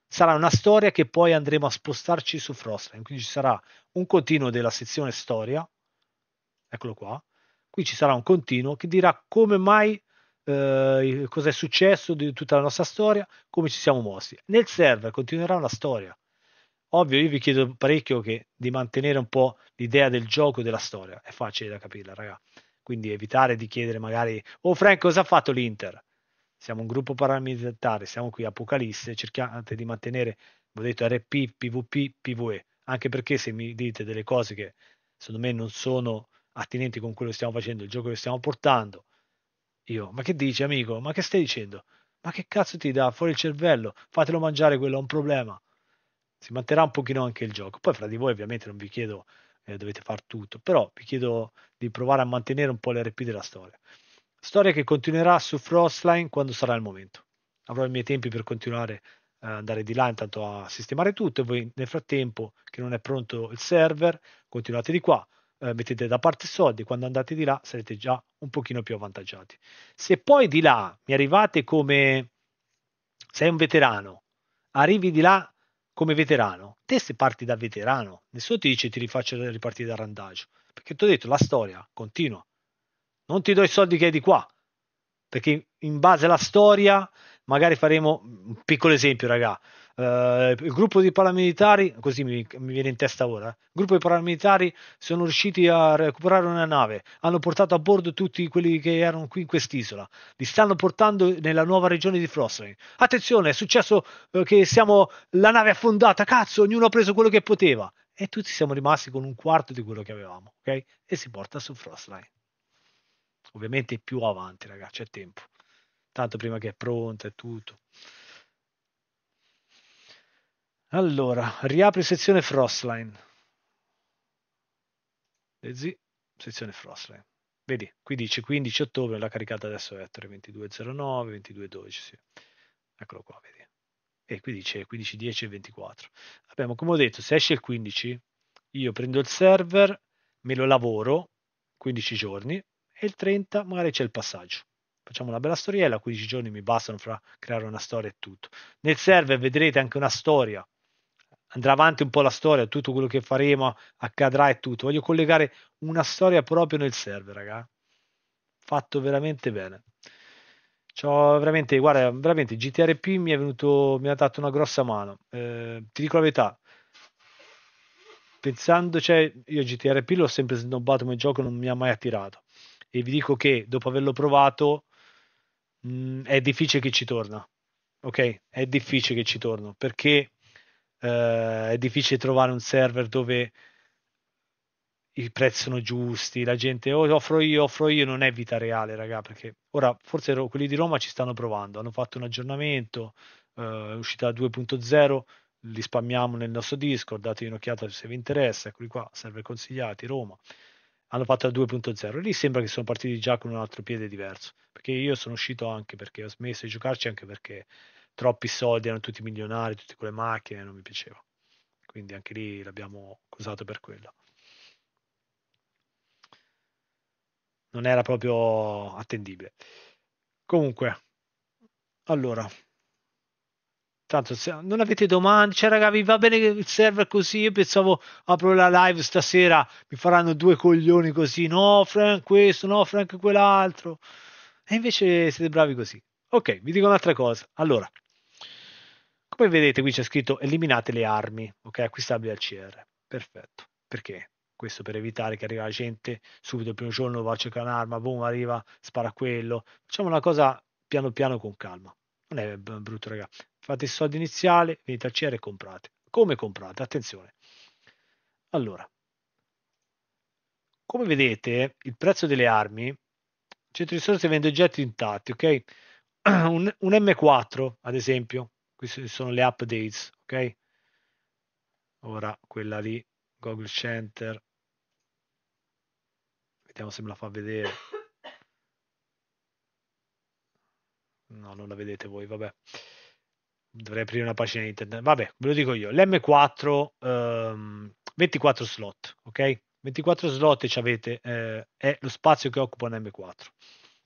sarà una storia che poi andremo a spostarci su Frostline, quindi ci sarà un continuo della sezione storia, eccolo qua, qui ci sarà un continuo che dirà come mai eh, cosa è successo di tutta la nostra storia, come ci siamo mossi. Nel server continuerà una storia, Ovvio, io vi chiedo parecchio che, di mantenere un po' l'idea del gioco e della storia, è facile da capirla, raga. Quindi evitare di chiedere magari, oh Frank, cosa ha fatto l'Inter? Siamo un gruppo paramilitare, siamo qui Apocalisse, cercate di mantenere, ho detto RP, PvP, PvE, anche perché se mi dite delle cose che secondo me non sono attinenti con quello che stiamo facendo, il gioco che stiamo portando, io, ma che dici amico? Ma che stai dicendo? Ma che cazzo ti dà fuori il cervello? Fatelo mangiare quello, è un problema si manterrà un pochino anche il gioco. Poi fra di voi ovviamente non vi chiedo eh, dovete fare tutto, però vi chiedo di provare a mantenere un po' l'RP della storia. Storia che continuerà su Frostline quando sarà il momento. Avrò i miei tempi per continuare a andare di là intanto a sistemare tutto e voi nel frattempo che non è pronto il server continuate di qua, eh, mettete da parte soldi, quando andate di là sarete già un pochino più avvantaggiati. Se poi di là mi arrivate come sei un veterano, arrivi di là come veterano, te se parti da veterano, nessuno ti dice ti rifaccio ripartire da randaggio, perché ti ho detto la storia continua. Non ti do i soldi che hai di qua, perché in base alla storia magari faremo un piccolo esempio, raga. Uh, il gruppo di paramilitari, così mi, mi, viene in testa ora, il gruppo di paramilitari sono riusciti a recuperare una nave, hanno portato a bordo tutti quelli che erano qui in quest'isola, li stanno portando nella nuova regione di Frostline. Attenzione, è successo uh, che siamo, la nave affondata, cazzo, ognuno ha preso quello che poteva e tutti siamo rimasti con un quarto di quello che avevamo, ok? E si porta su Frostline. Ovviamente più avanti, ragazzi, c'è tempo. Tanto prima che è pronta e tutto. Allora, riapri sezione Frostline. Vedi, sezione Frostline. Vedi, qui dice 15 ottobre, l'ha caricata adesso Ettore 2209, 2212, sì. Eccolo qua, vedi. E qui dice 15, 10 e 24. Vabbè, ma come ho detto, se esce il 15, io prendo il server, me lo lavoro 15 giorni e il 30 magari c'è il passaggio. Facciamo una bella storiella, 15 giorni mi bastano fra creare una storia e tutto. Nel server vedrete anche una storia, andrà avanti un po' la storia, tutto quello che faremo accadrà e tutto. Voglio collegare una storia proprio nel server, raga. Fatto veramente bene. C'ho veramente, guarda, veramente GTRP mi è venuto, mi ha dato una grossa mano. Eh, ti dico la verità, pensando, cioè, io GTRP l'ho sempre snobbato come gioco, non mi ha mai attirato. E vi dico che dopo averlo provato, mh, mm, è difficile che ci torna. Ok? È difficile che ci torno perché eh, è difficile trovare un server dove i prezzi sono giusti, la gente oh, offro io, offro io, non è vita reale, raga, perché ora forse quelli di Roma ci stanno provando, hanno fatto un aggiornamento, eh, uscita 2.0, li spammiamo nel nostro Discord, datevi un'occhiata se vi interessa, eccoli qua, server consigliati, Roma. Hanno fatto la 2.0, lì sembra che sono partiti già con un altro piede diverso, perché io sono uscito anche perché ho smesso di giocarci anche perché troppi soldi, erano tutti milionari, tutte quelle macchine, non mi piaceva. Quindi anche lì l'abbiamo usato per quello. non era proprio attendibile. Comunque, allora, tanto se non avete domande, cioè raga, vi va bene il server così? Io pensavo apro la live stasera, mi faranno due coglioni così, no Frank questo, no Frank quell'altro. E invece siete bravi così. Ok, vi dico un'altra cosa. Allora, come vedete qui c'è scritto eliminate le armi, ok, acquistabili al CR. Perfetto. Perché? questo per evitare che arriva la gente subito il primo giorno va a cercare un'arma, boom, arriva, spara quello. Facciamo una cosa piano piano con calma. Non è brutto, raga. Fate i soldi iniziali, venite al CR e comprate. Come comprate? Attenzione. Allora, come vedete, il prezzo delle armi, centro risorse vende oggetti intatti, ok? Un, un M4, ad esempio, queste sono le updates, ok? Ora quella lì, Google Center, Vediamo se me la fa vedere. No, non la vedete voi, vabbè. Dovrei aprire una pagina internet. Vabbè, ve lo dico io. L'M4 um, 24 slot, ok? 24 slot ci avete, eh, è lo spazio che occupa un M4.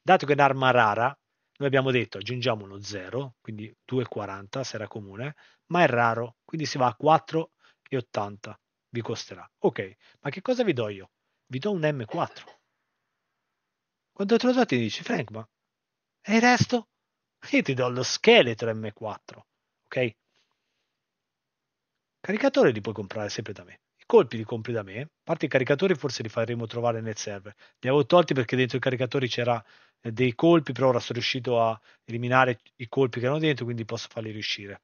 Dato che è un'arma rara, noi abbiamo detto aggiungiamo uno 0, quindi 2,40 sarà comune, ma è raro, quindi si va a 4,80 vi costerà. Ok, ma che cosa vi do io? Vi do un M4. Quando te lo do ti dici, Frank, ma e il resto? Io ti do lo scheletro M4, ok? Caricatori li puoi comprare sempre da me. Colpi li compri da me. A parte i caricatori forse li faremo trovare nel server. Li avevo tolti perché dentro i caricatori c'era eh, dei colpi, però ora sono riuscito a eliminare i colpi che erano dentro, quindi posso farli riuscire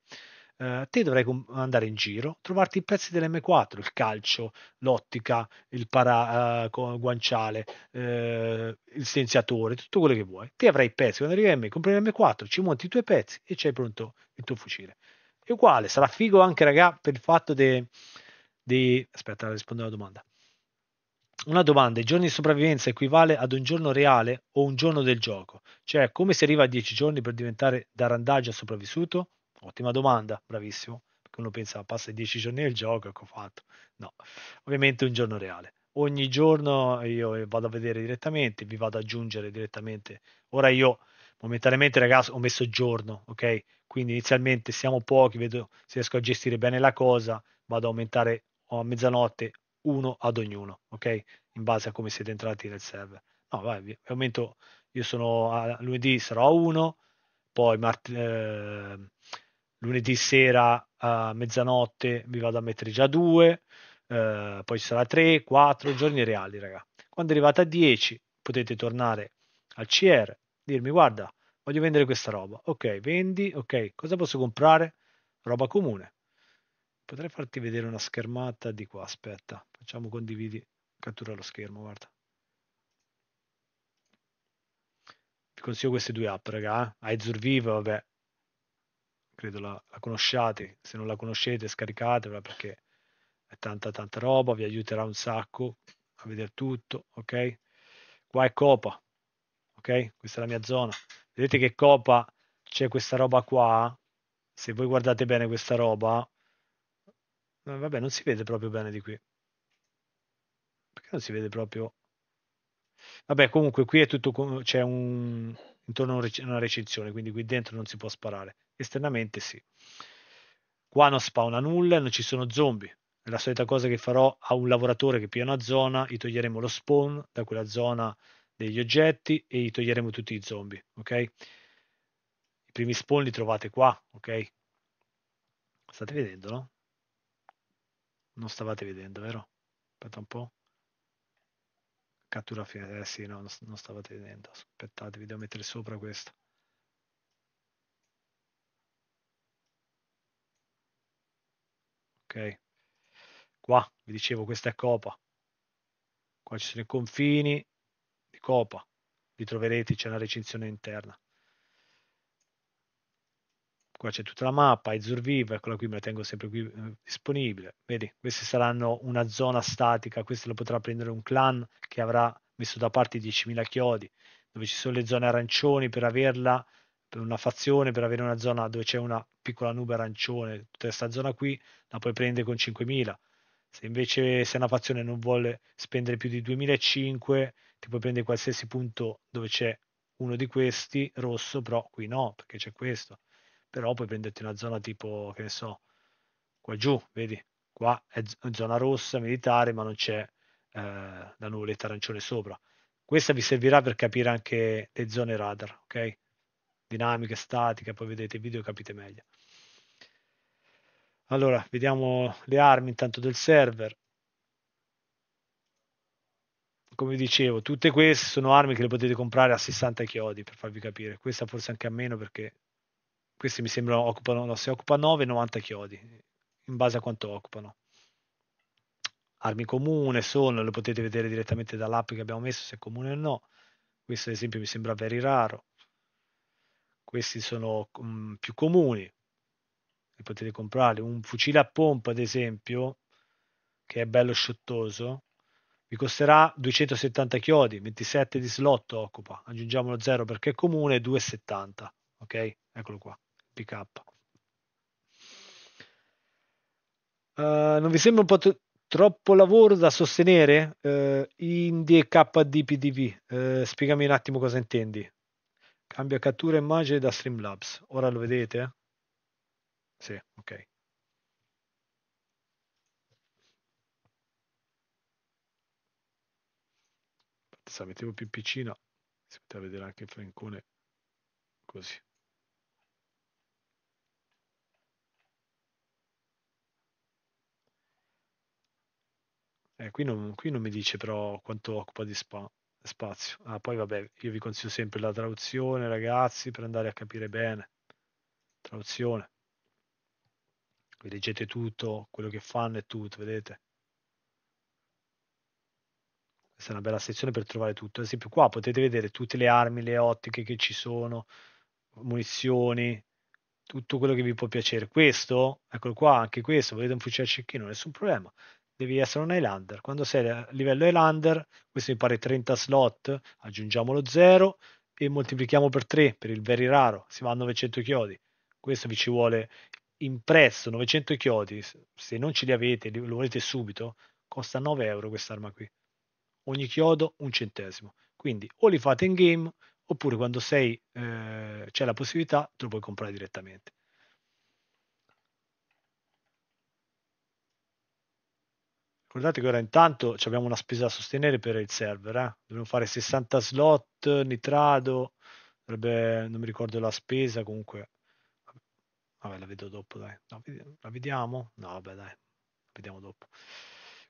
eh, te dovrai andare in giro, trovarti i pezzi dell'M4, il calcio, l'ottica, il para, uh, guanciale, uh, il senziatore, tutto quello che vuoi. Te avrai i pezzi, quando arrivi a me, compri l'M4, ci monti i tuoi pezzi e c'hai pronto il tuo fucile. È uguale, sarà figo anche, raga, per il fatto di... Aspetta, rispondo alla domanda. Una domanda, il giorno di sopravvivenza equivale ad un giorno reale o un giorno del gioco? Cioè, come si arriva a 10 giorni per diventare da randaggio sopravvissuto? Ottima domanda, bravissimo. Perché uno pensa, passa 10 giorni nel gioco, ecco fatto. No, ovviamente un giorno reale. Ogni giorno io vado a vedere direttamente, vi vado ad aggiungere direttamente. Ora io momentaneamente ragazzi ho messo giorno, ok? Quindi inizialmente siamo pochi, vedo se riesco a gestire bene la cosa, vado a aumentare a mezzanotte uno ad ognuno, ok? In base a come siete entrati nel server. No, vai, aumento, io sono a lunedì sarò a uno, poi mart- eh, lunedì sera a mezzanotte vi vado a mettere già due, eh, poi ci sarà 3, 4 giorni reali, raga. Quando arrivate a 10 potete tornare al CR, dirmi guarda, voglio vendere questa roba. Ok, vendi, ok, cosa posso comprare? Roba comune. Potrei farti vedere una schermata di qua, aspetta, facciamo condividi, cattura lo schermo, guarda. Vi consiglio queste due app, raga. Eh? Vive, vabbè, credo la, la conosciate, se non la conoscete scaricatela perché è tanta tanta roba, vi aiuterà un sacco a vedere tutto, ok? Qua è Copa, ok? Questa è la mia zona. Vedete che Copa c'è questa roba qua, se voi guardate bene questa roba, vabbè, non si vede proprio bene di qui. Perché non si vede proprio? Vabbè, comunque qui è tutto, c'è un, intorno a una recinzione, quindi qui dentro non si può sparare. Esternamente sì. Qua non spawna nulla, non ci sono zombie. È la solita cosa che farò a un lavoratore che pia una zona, gli toglieremo lo spawn da quella zona degli oggetti e gli toglieremo tutti i zombie, ok? I primi spawn li trovate qua, ok? State vedendo, no? Non stavate vedendo, vero? Aspetta un po'. Cattura fine, eh sì, no, non, stavate vedendo. Aspettate, vi devo mettere sopra questo. Ok. Qua, vi dicevo, questa è Copa. Qua ci sono i confini di Copa. Li troverete, c'è una recinzione interna. Qua c'è tutta la mappa, Izurviva, eccola qui, me la tengo sempre qui eh, disponibile. Vedi, queste saranno una zona statica, questo lo potrà prendere un clan che avrà messo da parte 10.000 chiodi, dove ci sono le zone arancioni per averla, per una fazione, per avere una zona dove c'è una piccola nube arancione, tutta questa zona qui la puoi prendere con 5.000. Se invece se una fazione non vuole spendere più di 2.500, ti puoi prendere qualsiasi punto dove c'è uno di questi rosso, però qui no, perché c'è questo. Però puoi prenderti una zona tipo, che ne so, qua giù, vedi? Qua è zona rossa militare, ma non c'è eh, la nuvoletta arancione sopra. Questa vi servirà per capire anche le zone radar, ok? Dinamiche, statiche, poi vedete il video capite meglio. Allora, vediamo le armi intanto del server. Come dicevo, tutte queste sono armi che le potete comprare a 60 chiodi per farvi capire. Questa forse anche a meno perché queste mi sembrano occupano, no, se occupa 9, 90 chiodi in base a quanto occupano armi comune sono, lo potete vedere direttamente dall'app che abbiamo messo se è comune o no. Questo ad esempio mi sembra very raro. Questi sono um, più comuni, li potete comprare. Un fucile a pompa ad esempio, che è bello sciottoso, vi costerà 270 chiodi, 27 di slot occupa, aggiungiamo lo 0 perché è comune, 2,70, ok? Eccolo qua, up. Uh, non vi sembra un po' Troppo lavoro da sostenere? Uh, Indie KDPDV. Uh, spiegami un attimo cosa intendi. Cambia cattura immagine da Streamlabs. Ora lo vedete? Sì, ok. Se mettevo più piccina si poteva vedere anche il francone così. Eh, qui, non, qui non mi dice però quanto occupa di spa, spazio. Ah, poi vabbè, io vi consiglio sempre la traduzione, ragazzi, per andare a capire bene. Traduzione. Vi leggete tutto, quello che fanno e tutto, vedete? Questa è una bella sezione per trovare tutto. Ad esempio qua potete vedere tutte le armi, le ottiche che ci sono, munizioni, tutto quello che vi può piacere. Questo, eccolo qua, anche questo, volete un fucile a cecchino, nessun problema devi essere un Highlander. Quando sei a livello Highlander, questo mi pare 30 slot, aggiungiamo lo 0 e moltiplichiamo per 3 per il very raro, si va a 900 chiodi. Questo vi ci vuole in prezzo 900 chiodi, se non ce li avete, lo volete subito, costa 9 euro quest'arma qui. Ogni chiodo un centesimo. Quindi o li fate in game oppure quando sei, eh, c'è la possibilità, te lo puoi comprare direttamente. Ricordate che ora intanto abbiamo una spesa da sostenere per il server, eh? dobbiamo fare 60 slot, nitrado, dovrebbe, non mi ricordo la spesa, comunque Vabbè, la vedo dopo, dai. No, la vediamo? No, vabbè, dai. La vediamo dopo.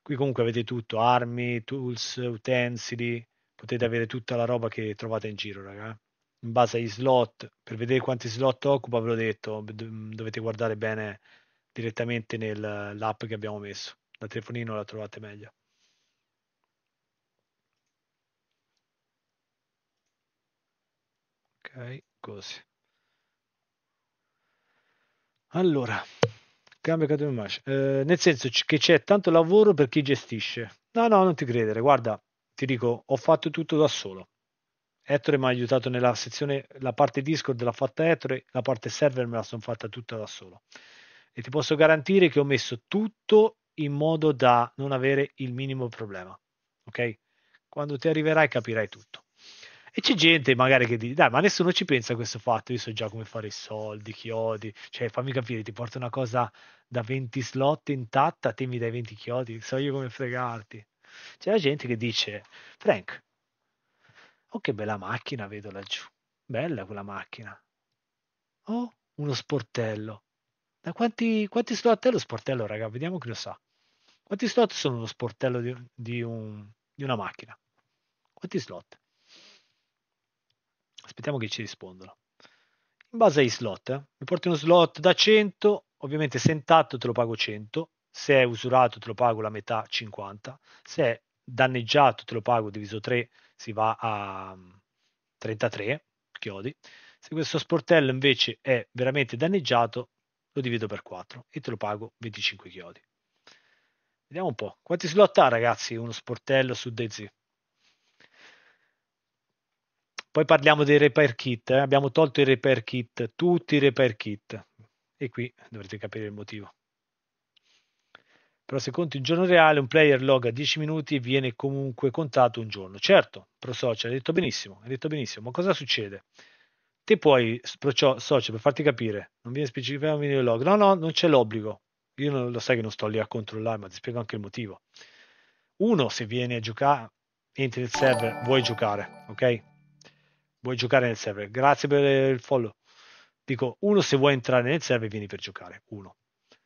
Qui comunque avete tutto, armi, tools, utensili, potete avere tutta la roba che trovate in giro, raga. In base agli slot, per vedere quanti slot occupa, ve l'ho detto, dovete guardare bene direttamente nell'app che abbiamo messo. Da telefonino la trovate meglio. Ok, così. Allora, cambio categoria eh, nel senso che c'è tanto lavoro per chi gestisce. No, no, non ti credere, guarda, ti dico, ho fatto tutto da solo. Ettore mi ha aiutato nella sezione, la parte Discord l'ha fatta Ettore, la parte server me la sono fatta tutta da solo. E ti posso garantire che ho messo tutto in modo da non avere il minimo problema. Ok? Quando ti arriverai capirai tutto. E c'è gente magari che dice, dai, ma nessuno ci pensa a questo fatto, io so già come fare i soldi, chiodi, cioè fammi capire, ti porto una cosa da 20 slot intatta, te mi dai 20 chiodi, so io come fregarti. C'è la gente che dice, Frank, oh che bella macchina vedo laggiù, bella quella macchina. Oh, uno sportello. Da quanti, quanti slot è lo sportello, raga? Vediamo chi lo sa. Quanti slot sono lo sportello di, di, un, di una macchina? Quanti slot? Aspettiamo che ci rispondano. In base ai slot, eh? mi porti uno slot da 100, ovviamente se intatto te lo pago 100, se è usurato te lo pago la metà 50, se è danneggiato te lo pago diviso 3 si va a 33 mm, chiodi. Se questo sportello invece è veramente danneggiato lo divido per 4 e te lo pago 25 chiodi. Vediamo un po'. Quanti slot ha ragazzi uno sportello su DayZ? Poi parliamo dei repair kit, eh? abbiamo tolto i repair kit, tutti i repair kit e qui dovrete capire il motivo. Però se conti un giorno reale, un player loga 10 minuti e viene comunque contato un giorno. Certo, pro social, hai detto benissimo, hai detto benissimo, ma cosa succede? Te puoi, pro social, per farti capire, non viene specificato il log, no, no, non c'è l'obbligo. Io non, lo sai che non sto lì a controllare, ma ti spiego anche il motivo. Uno, se vieni a giocare, entri nel server, vuoi giocare, ok? vuoi giocare nel server. Grazie per il follow. Dico, uno se vuoi entrare nel server vieni per giocare, uno.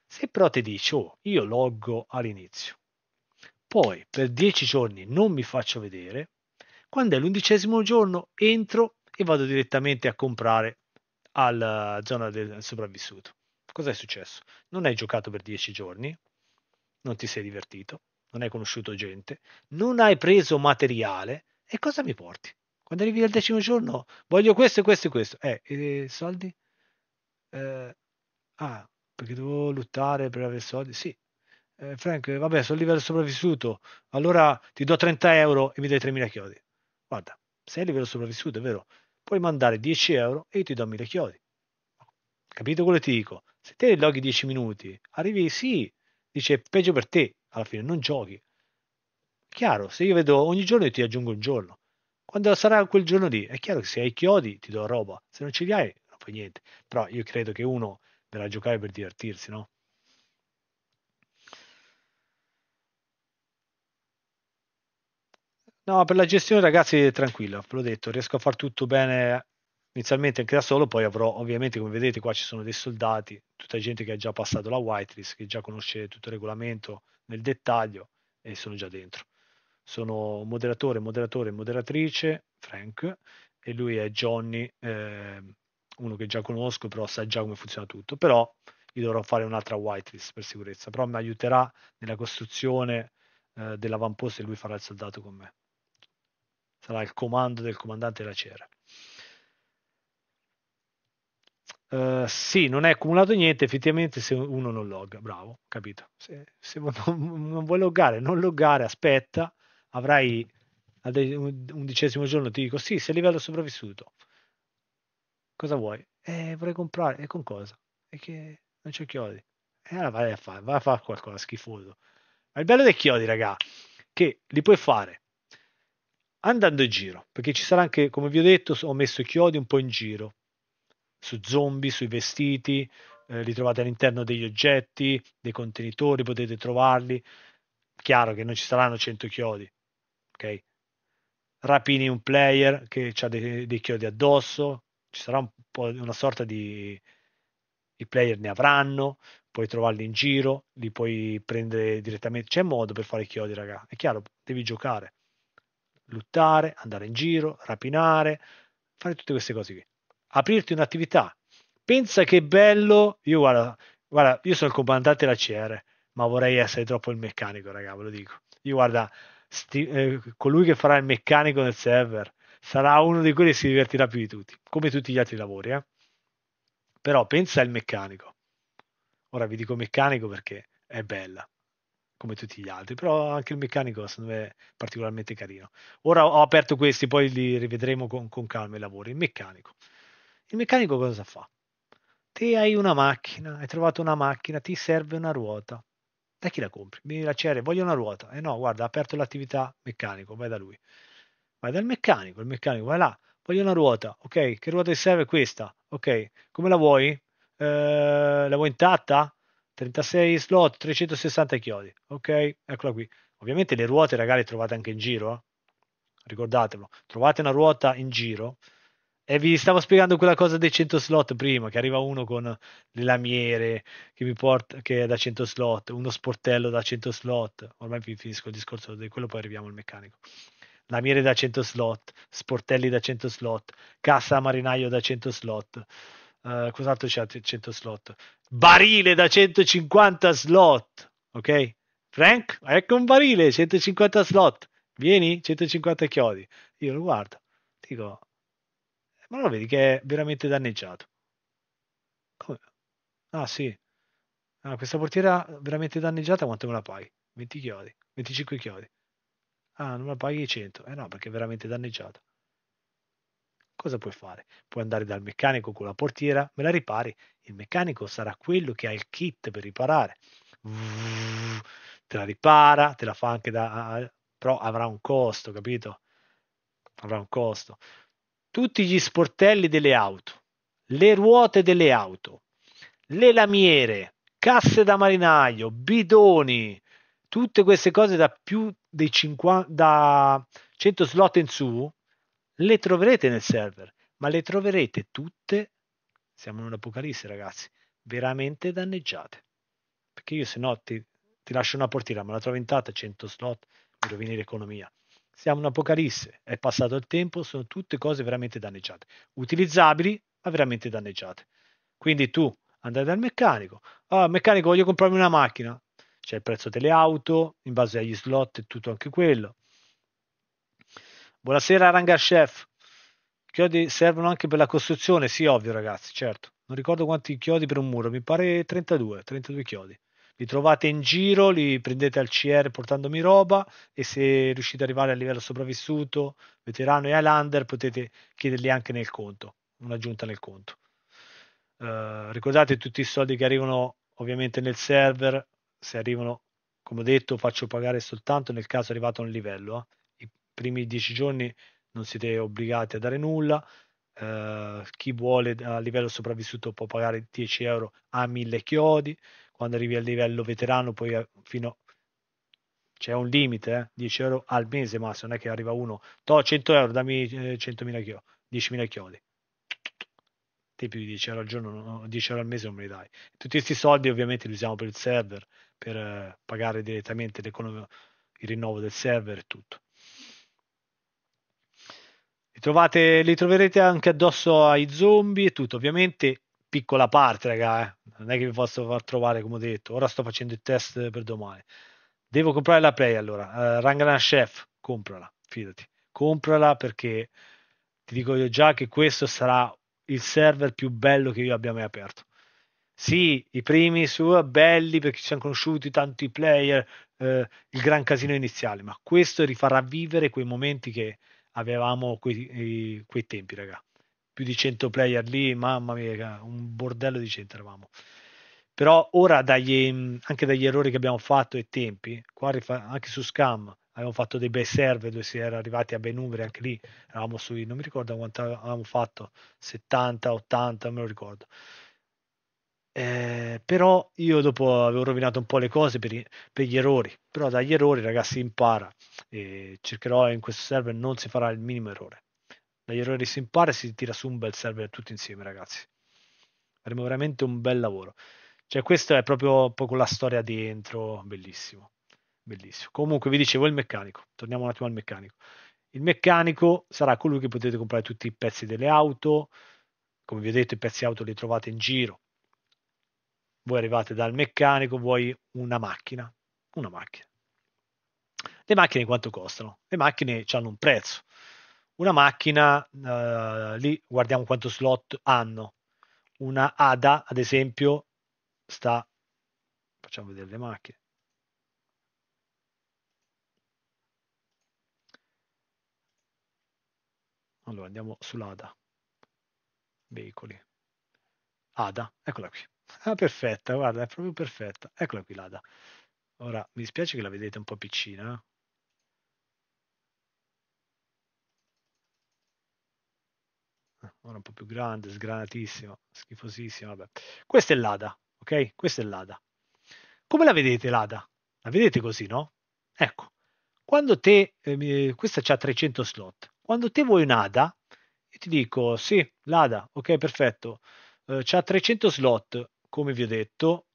Se però ti dici, oh, io loggo all'inizio, poi per dieci giorni non mi faccio vedere, quando è l'undicesimo giorno entro e vado direttamente a comprare alla zona del sopravvissuto. Cosa è successo? Non hai giocato per dieci giorni, non ti sei divertito, non hai conosciuto gente, non hai preso materiale e cosa mi porti? Quando arrivi al decimo giorno, voglio questo e questo e questo. Eh, e soldi? Eh, ah, perché devo lottare per avere soldi? Sì. Eh, Frank, vabbè, sono a livello sopravvissuto. Allora ti do 30 euro e mi dai 3.000 chiodi. Guarda, sei a livello sopravvissuto, è vero? Puoi mandare 10 euro e io ti do 1.000 chiodi. Capito quello che ti dico? Se te loghi 10 minuti, arrivi, sì, dice peggio per te, alla fine non giochi. Chiaro, se io vedo ogni giorno io ti aggiungo un giorno. Quando sarà quel giorno lì, è chiaro che se hai chiodi ti do roba, se non ce li hai non fai niente. Però io credo che uno verrà a giocare per divertirsi, no? No, per la gestione ragazzi tranquillo, ve l'ho detto, riesco a far tutto bene inizialmente anche da solo, poi avrò ovviamente come vedete qua ci sono dei soldati, tutta gente che ha già passato la whitelist, che già conosce tutto il regolamento nel dettaglio e sono già dentro sono moderatore, moderatore, moderatrice, Frank, e lui è Johnny, eh, uno che già conosco, però sa già come funziona tutto, però gli dovrò fare un'altra whitelist per sicurezza, però mi aiuterà nella costruzione eh, dell'avamposto e lui farà il soldato con me. Sarà il comando del comandante della CERA. Uh, sì, non è accumulato niente effettivamente se uno non logga, bravo, capito. Se, se non, non, vuoi loggare, non loggare, aspetta, avrai all'undicesimo giorno ti dico sì, sei a livello sopravvissuto. Cosa vuoi? Eh, vorrei comprare. E con cosa? E che non c'è chiodi. E allora vai a fare, vai a fare qualcosa schifoso. Ma il bello dei chiodi, raga, che li puoi fare andando in giro, perché ci sarà anche, come vi ho detto, ho messo i chiodi un po' in giro, su zombie, sui vestiti, eh, li trovate all'interno degli oggetti, dei contenitori, potete trovarli. Chiaro che non ci saranno 100 chiodi, ok? Rapini un player che ha dei, dei chiodi addosso, ci sarà un po' una sorta di, i player ne avranno, puoi trovarli in giro, li puoi prendere direttamente. C'è modo per fare i chiodi, raga. È chiaro, devi giocare, lottare, andare in giro, rapinare, fare tutte queste cose qui. Aprirti un'attività. Pensa che bello. Io guarda, guarda, io sono il comandante della CR, ma vorrei essere troppo il meccanico, raga, ve lo dico. Io guarda, sti, eh, colui che farà il meccanico nel server sarà uno di quelli che si divertirà più di tutti, come tutti gli altri lavori, eh? Però pensa al meccanico. Ora vi dico meccanico perché è bella, come tutti gli altri, però anche il meccanico secondo me è particolarmente carino. Ora ho aperto questi, poi li rivedremo con, con calma i lavori. Il meccanico. Il meccanico cosa fa? Te hai una macchina, hai trovato una macchina, ti serve una ruota. Da chi la compri? Mi la CR, voglio una ruota. Eh no, guarda, ha aperto l'attività meccanico, vai da lui. Vai dal meccanico, il meccanico, vai là, voglio una ruota, ok, che ruota ti serve questa? Ok, come la vuoi? Eh, la vuoi intatta? 36 slot, 360 chiodi, ok, eccola qui. Ovviamente le ruote, ragazzi, trovate anche in giro, eh? ricordatelo, trovate una ruota in giro, e vi stavo spiegando quella cosa dei 100 slot prima, che arriva uno con le lamiere che mi porta, che è da 100 slot, uno sportello da 100 slot. Ormai finisco il discorso di quello, poi arriviamo al meccanico lamiere da 100 slot, sportelli da 100 slot, cassa marinaio da 100 slot. Uh, cos'altro c'è a 100 slot? Barile da 150 slot. Ok? Frank, ecco un barile, 150 slot. Vieni, 150 chiodi. Io lo guardo, dico, ma lo vedi che è veramente danneggiato? Come? Ah sì, ah, questa portiera veramente danneggiata quanto me la paghi? 20 chiodi, 25 chiodi. Ah, non la paghi 100. Eh no, perché è veramente danneggiata. Cosa puoi fare? Puoi andare dal meccanico con la portiera, me la ripari. Il meccanico sarà quello che ha il kit per riparare. Te la ripara, te la fa anche da... però avrà un costo, capito? Avrà un costo. Tutti gli sportelli delle auto, le ruote delle auto, le lamiere, casse da marinaio, bidoni, tutte queste cose da più dei 50, da 100 slot in su, le troverete nel server, ma le troverete tutte, siamo in un'apocalisse ragazzi, veramente danneggiate. Perché io se no ti, ti lascio una portiera, ma la trovo intatta, 100 slot, mi rovini l'economia. Siamo in un'apocalisse, è passato il tempo, sono tutte cose veramente danneggiate. Utilizzabili, ma veramente danneggiate. Quindi tu andai dal meccanico, ah, meccanico voglio comprarmi una macchina, c'è il prezzo delle auto, in base agli slot e tutto anche quello. Buonasera Ranga Chef. Chiodi servono anche per la costruzione? Sì, ovvio ragazzi, certo. Non ricordo quanti chiodi per un muro, mi pare 32, 32 chiodi. Li trovate in giro, li prendete al CR portandomi roba e se riuscite ad arrivare a livello sopravvissuto, veterano e Highlander potete chiederli anche nel conto, un'aggiunta nel conto. Uh, ricordate tutti i soldi che arrivano ovviamente nel server se arrivano, come ho detto, faccio pagare soltanto nel caso arrivato a un livello. Eh. Primi dieci giorni non siete obbligati a dare nulla. Uh, chi vuole a livello sopravvissuto può pagare 10 euro a 1000 chiodi. Quando arrivi al livello veterano, poi eh, fino c'è un limite, eh? 10 euro al mese massimo, non è che arriva uno, to 100 euro, dammi eh, 100.000 chiodi, 10.000 chiodi te più di 10 euro al giorno, 10 euro al mese non me li dai. Tutti questi soldi ovviamente li usiamo per il server, per eh, pagare direttamente il rinnovo del server e tutto. Li, trovate, li troverete anche addosso ai zombie e tutto, ovviamente piccola parte, raga, eh. non è che vi posso far trovare come ho detto, ora sto facendo il test per domani. Devo comprare la Play allora, uh, Rangana Chef, comprala, fidati, comprala perché ti dico io già che questo sarà il server più bello che io abbia mai aperto. Sì, i primi su belli perché ci siamo conosciuti tanti player, eh, il gran casino iniziale, ma questo rifarà vivere quei momenti che avevamo quei, quei tempi, raga. Più di 100 player lì, mamma mia, un bordello di gente eravamo. Però ora dagli, anche dagli errori che abbiamo fatto e tempi, qua anche su Scam avevamo fatto dei bei server dove si era arrivati a bei numeri, anche lì eravamo sui, non mi ricordo quanto avevamo fatto, 70, 80, non me lo ricordo. Eh, però io dopo avevo rovinato un po' le cose per, per, gli errori, però dagli errori ragazzi impara e cercherò in questo server non si farà il minimo errore. Dagli errori si impara e si tira su un bel server tutti insieme ragazzi. faremo veramente un bel lavoro. Cioè, questo è proprio, proprio la storia dentro, bellissimo, bellissimo. Comunque, vi dicevo il meccanico, torniamo un attimo al meccanico. Il meccanico sarà colui che potete comprare tutti i pezzi delle auto, come vi ho detto i pezzi auto li trovate in giro. Voi arrivate dal meccanico, vuoi una macchina, una macchina. Le macchine quanto costano? Le macchine hanno un prezzo. Una macchina, eh, lì guardiamo quanto slot hanno. Una ADA, ad esempio, sta, facciamo vedere le macchine, allora andiamo sull'ADA, veicoli, ADA, eccola qui, ah perfetta, guarda, è proprio perfetta, eccola qui l'ADA, ora mi dispiace che la vedete un po' piccina, eh. ah, ora un po' più grande, sgranatissima, schifosissima, vabbè. Questa è l'ADA, ok? Questa è l'ADA. Come la vedete l'ADA? La vedete così, no? Ecco, quando te, eh, questa c'ha 300 slot, quando te vuoi un'ADA, io ti dico, sì, l'ADA, ok, perfetto, eh, c'ha 300 slot, come vi ho detto,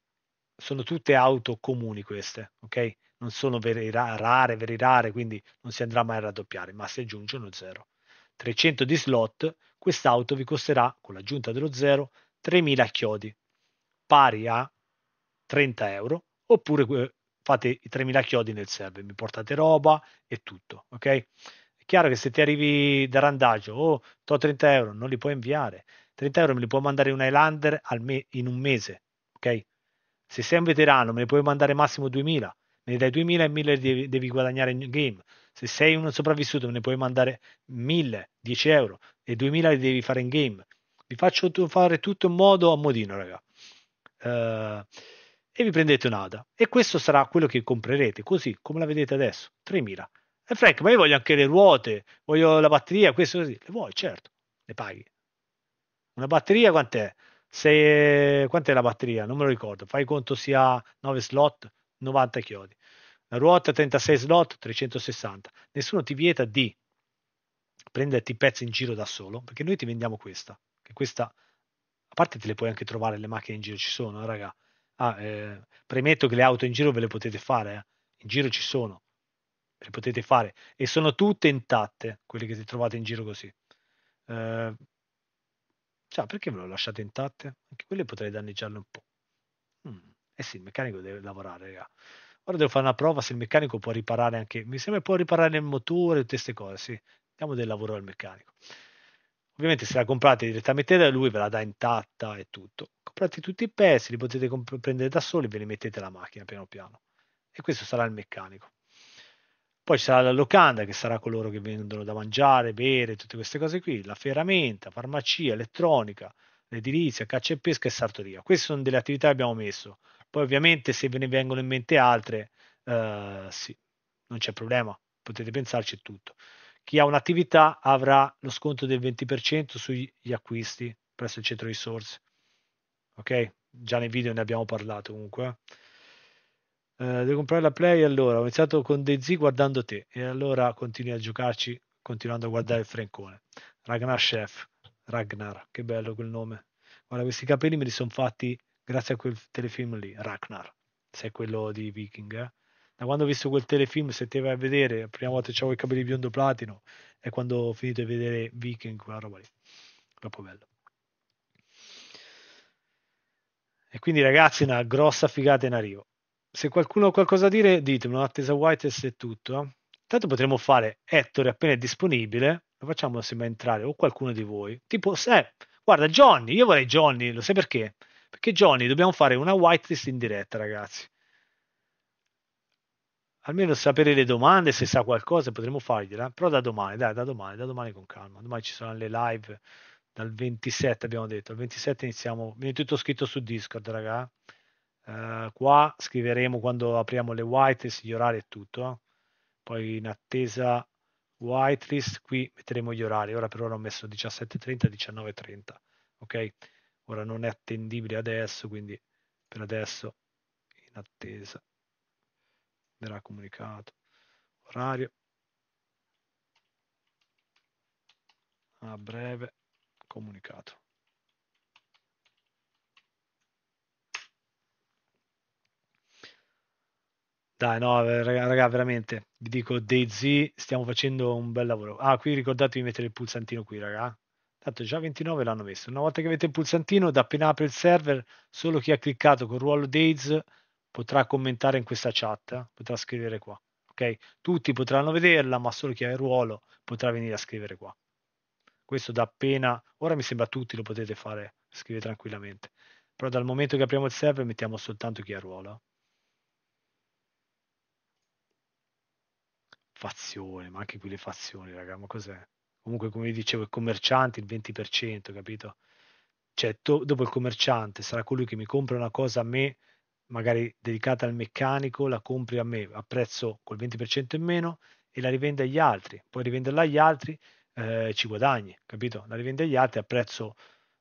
sono tutte auto comuni queste, ok? Non sono veri, rare, veri rare, quindi non si andrà mai a raddoppiare, ma si aggiunge uno 0. 300 di slot, quest'auto vi costerà, con l'aggiunta dello 0, 3000 chiodi pari a 30 euro oppure eh, fate i 3000 chiodi nel server, mi portate roba e tutto, ok? È chiaro che se ti arrivi da randaggio, oh, to 30 euro, non li puoi inviare, 30 euro me li puoi mandare un Highlander me- in un mese, ok? Se sei un veterano me ne puoi mandare massimo 2000, me ne dai 2000 e 1000 devi, devi guadagnare in game. Se sei un sopravvissuto me ne puoi mandare 1000, 10 euro e 2000 li devi fare in game. Vi faccio fare tutto in modo a modino, raga eh, e vi prendete un'ADA e questo sarà quello che comprerete così come la vedete adesso 3000 e Frank ma io voglio anche le ruote voglio la batteria questo così le vuoi certo le paghi una batteria quant'è? Se, quant'è la batteria? Non me lo ricordo. Fai conto sia 9 slot 90 chiodi. La ruota 36 slot 360 nessuno ti vieta di prenderti i pezzi in giro da solo perché noi ti vendiamo questa che questa a parte te le puoi anche trovare le macchine in giro ci sono, eh, raga. Ah, eh, premetto che le auto in giro ve le potete fare, eh. in giro ci sono, le potete fare. E sono tutte intatte quelle che ti trovate in giro così. Eh, cioè, perché ve le lasciate intatte? Anche quelle potrei danneggiarle un po'. Mm. Eh sì, il meccanico deve lavorare, raga. Ora devo fare una prova se il meccanico può riparare anche. Mi sembra può riparare il motore, tutte queste cose. Sì, diamo del lavoro al meccanico. Ovviamente se la comprate direttamente da lui ve la dà intatta e tutto. Comprate tutti i pezzi, li potete prendere da soli, ve li mettete la macchina piano piano. E questo sarà il meccanico. Poi ci sarà la locanda che sarà coloro che vendono da mangiare, bere, tutte queste cose qui, la ferramenta, farmacia, elettronica, l'edilizia, caccia e pesca e sartoria. Queste sono delle attività che abbiamo messo. Poi ovviamente se ve ne vengono in mente altre, eh, sì, non c'è problema, potete pensarci tutto. Chi ha un'attività avrà lo sconto del 20% sugli acquisti presso il centro risorse. Ok? Già nei video ne abbiamo parlato comunque. Eh, devo comprare la Play allora. Ho iniziato con DayZ guardando te e allora continui a giocarci continuando a guardare il Francone. Ragnar Chef. Ragnar, che bello quel nome. Guarda, questi capelli me li sono fatti grazie a quel telefilm lì, Ragnar. Sei quello di Viking, eh? da quando ho visto quel telefilm, se te vai a vedere, la prima volta che avevo i capelli biondo platino, è quando ho finito di vedere Viking, quella roba lì. Troppo bello. E quindi ragazzi, una grossa figata in arrivo. Se qualcuno ha qualcosa da dire, ditemelo, attesa Whites è tutto. Eh? Tanto potremmo fare Ettore appena è disponibile, lo facciamo sembra entrare, o qualcuno di voi. Tipo, eh, guarda, Johnny, io vorrei Johnny, lo sai perché? Perché Johnny dobbiamo fare una whitelist in diretta, ragazzi almeno sapere le domande, se sa qualcosa potremmo fargliela, però da domani, dai, da domani, da domani con calma. Domani ci sono le live dal 27 abbiamo detto, il 27 iniziamo, viene tutto scritto su Discord, raga. Uh, qua scriveremo quando apriamo le whitelist, gli orari e tutto. Eh. Poi in attesa whitelist, qui metteremo gli orari. Ora per ora ho messo 17.30, 19.30. Ok? Ora non è attendibile adesso, quindi per adesso in attesa verrà comunicato. Orario a breve comunicato. Dai, no, eh, raga, raga, veramente, vi dico, DayZ, stiamo facendo un bel lavoro. Ah, qui ricordatevi di mettere il pulsantino qui, raga. Tanto già 29 l'hanno messo. Una volta che avete il pulsantino, da appena apre il server, solo chi ha cliccato col ruolo Days potrà commentare in questa chat, potrà scrivere qua. Ok? Tutti potranno vederla, ma solo chi ha il ruolo potrà venire a scrivere qua. Questo da appena, ora mi sembra tutti lo potete fare, scrivere tranquillamente. Però dal momento che apriamo il server mettiamo soltanto chi ha il ruolo. Fazione, ma anche qui le fazioni, raga, ma cos'è? Comunque, come vi dicevo, i commercianti il 20%, capito? Cioè, to- dopo il commerciante sarà colui che mi compra una cosa a me, magari dedicata al meccanico, la compri a me a prezzo col 20% in meno e la rivende agli altri. Poi rivenderla agli altri eh, ci guadagni, capito? La rivende agli altri a prezzo,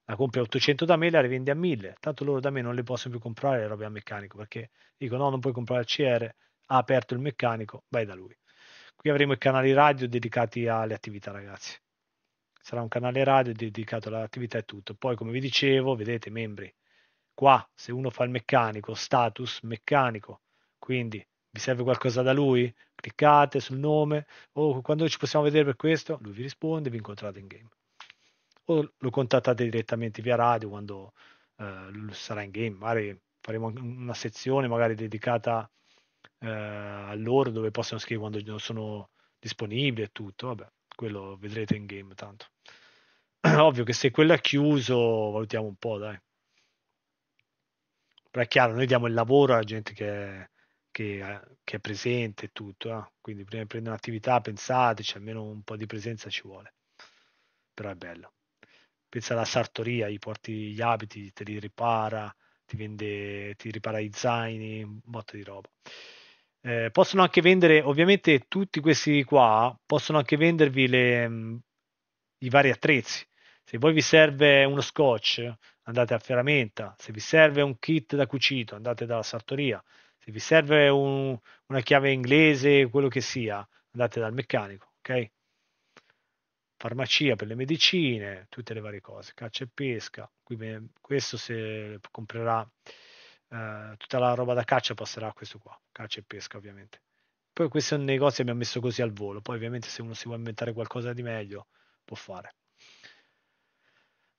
la compri a 800 da me, la rivendi a 1000. Tanto loro da me non le possono più comprare le robe al meccanico perché dico no, non puoi comprare il CR, ha aperto il meccanico, vai da lui. Qui avremo i canali radio dedicati alle attività, ragazzi. Sarà un canale radio dedicato all'attività e tutto. Poi, come vi dicevo, vedete, membri, qua se uno fa il meccanico, status meccanico, quindi vi serve qualcosa da lui, cliccate sul nome o quando ci possiamo vedere per questo, lui vi risponde, vi incontrate in game. O lo contattate direttamente via radio quando eh, sarà in game, magari faremo una sezione magari dedicata eh, a loro dove possono scrivere quando non sono disponibili e tutto, vabbè, quello vedrete in game tanto. Ovvio che se quello è chiuso, valutiamo un po', dai. Però è chiaro, noi diamo il lavoro alla gente che che, che è presente e tutto, eh? quindi prima di prendere un'attività pensateci, almeno un po' di presenza ci vuole. Però è bello. Pensa alla sartoria, gli porti gli abiti, te li ripara, ti vende, ti ripara i zaini, un botto di roba. Eh, possono anche vendere, ovviamente tutti questi qua possono anche vendervi le, mm, i vari attrezzi. Se poi vi serve uno scotch, andate a ferramenta. Se vi serve un kit da cucito, andate dalla sartoria. Se vi serve un, una chiave inglese, quello che sia, andate dal meccanico, ok? Farmacia per le medicine, tutte le varie cose, caccia e pesca. Qui, questo se comprerà eh, tutta la roba da caccia passerà a questo qua, caccia e pesca ovviamente. Poi questo è un negozio che abbiamo messo così al volo, poi ovviamente se uno si vuole inventare qualcosa di meglio può fare.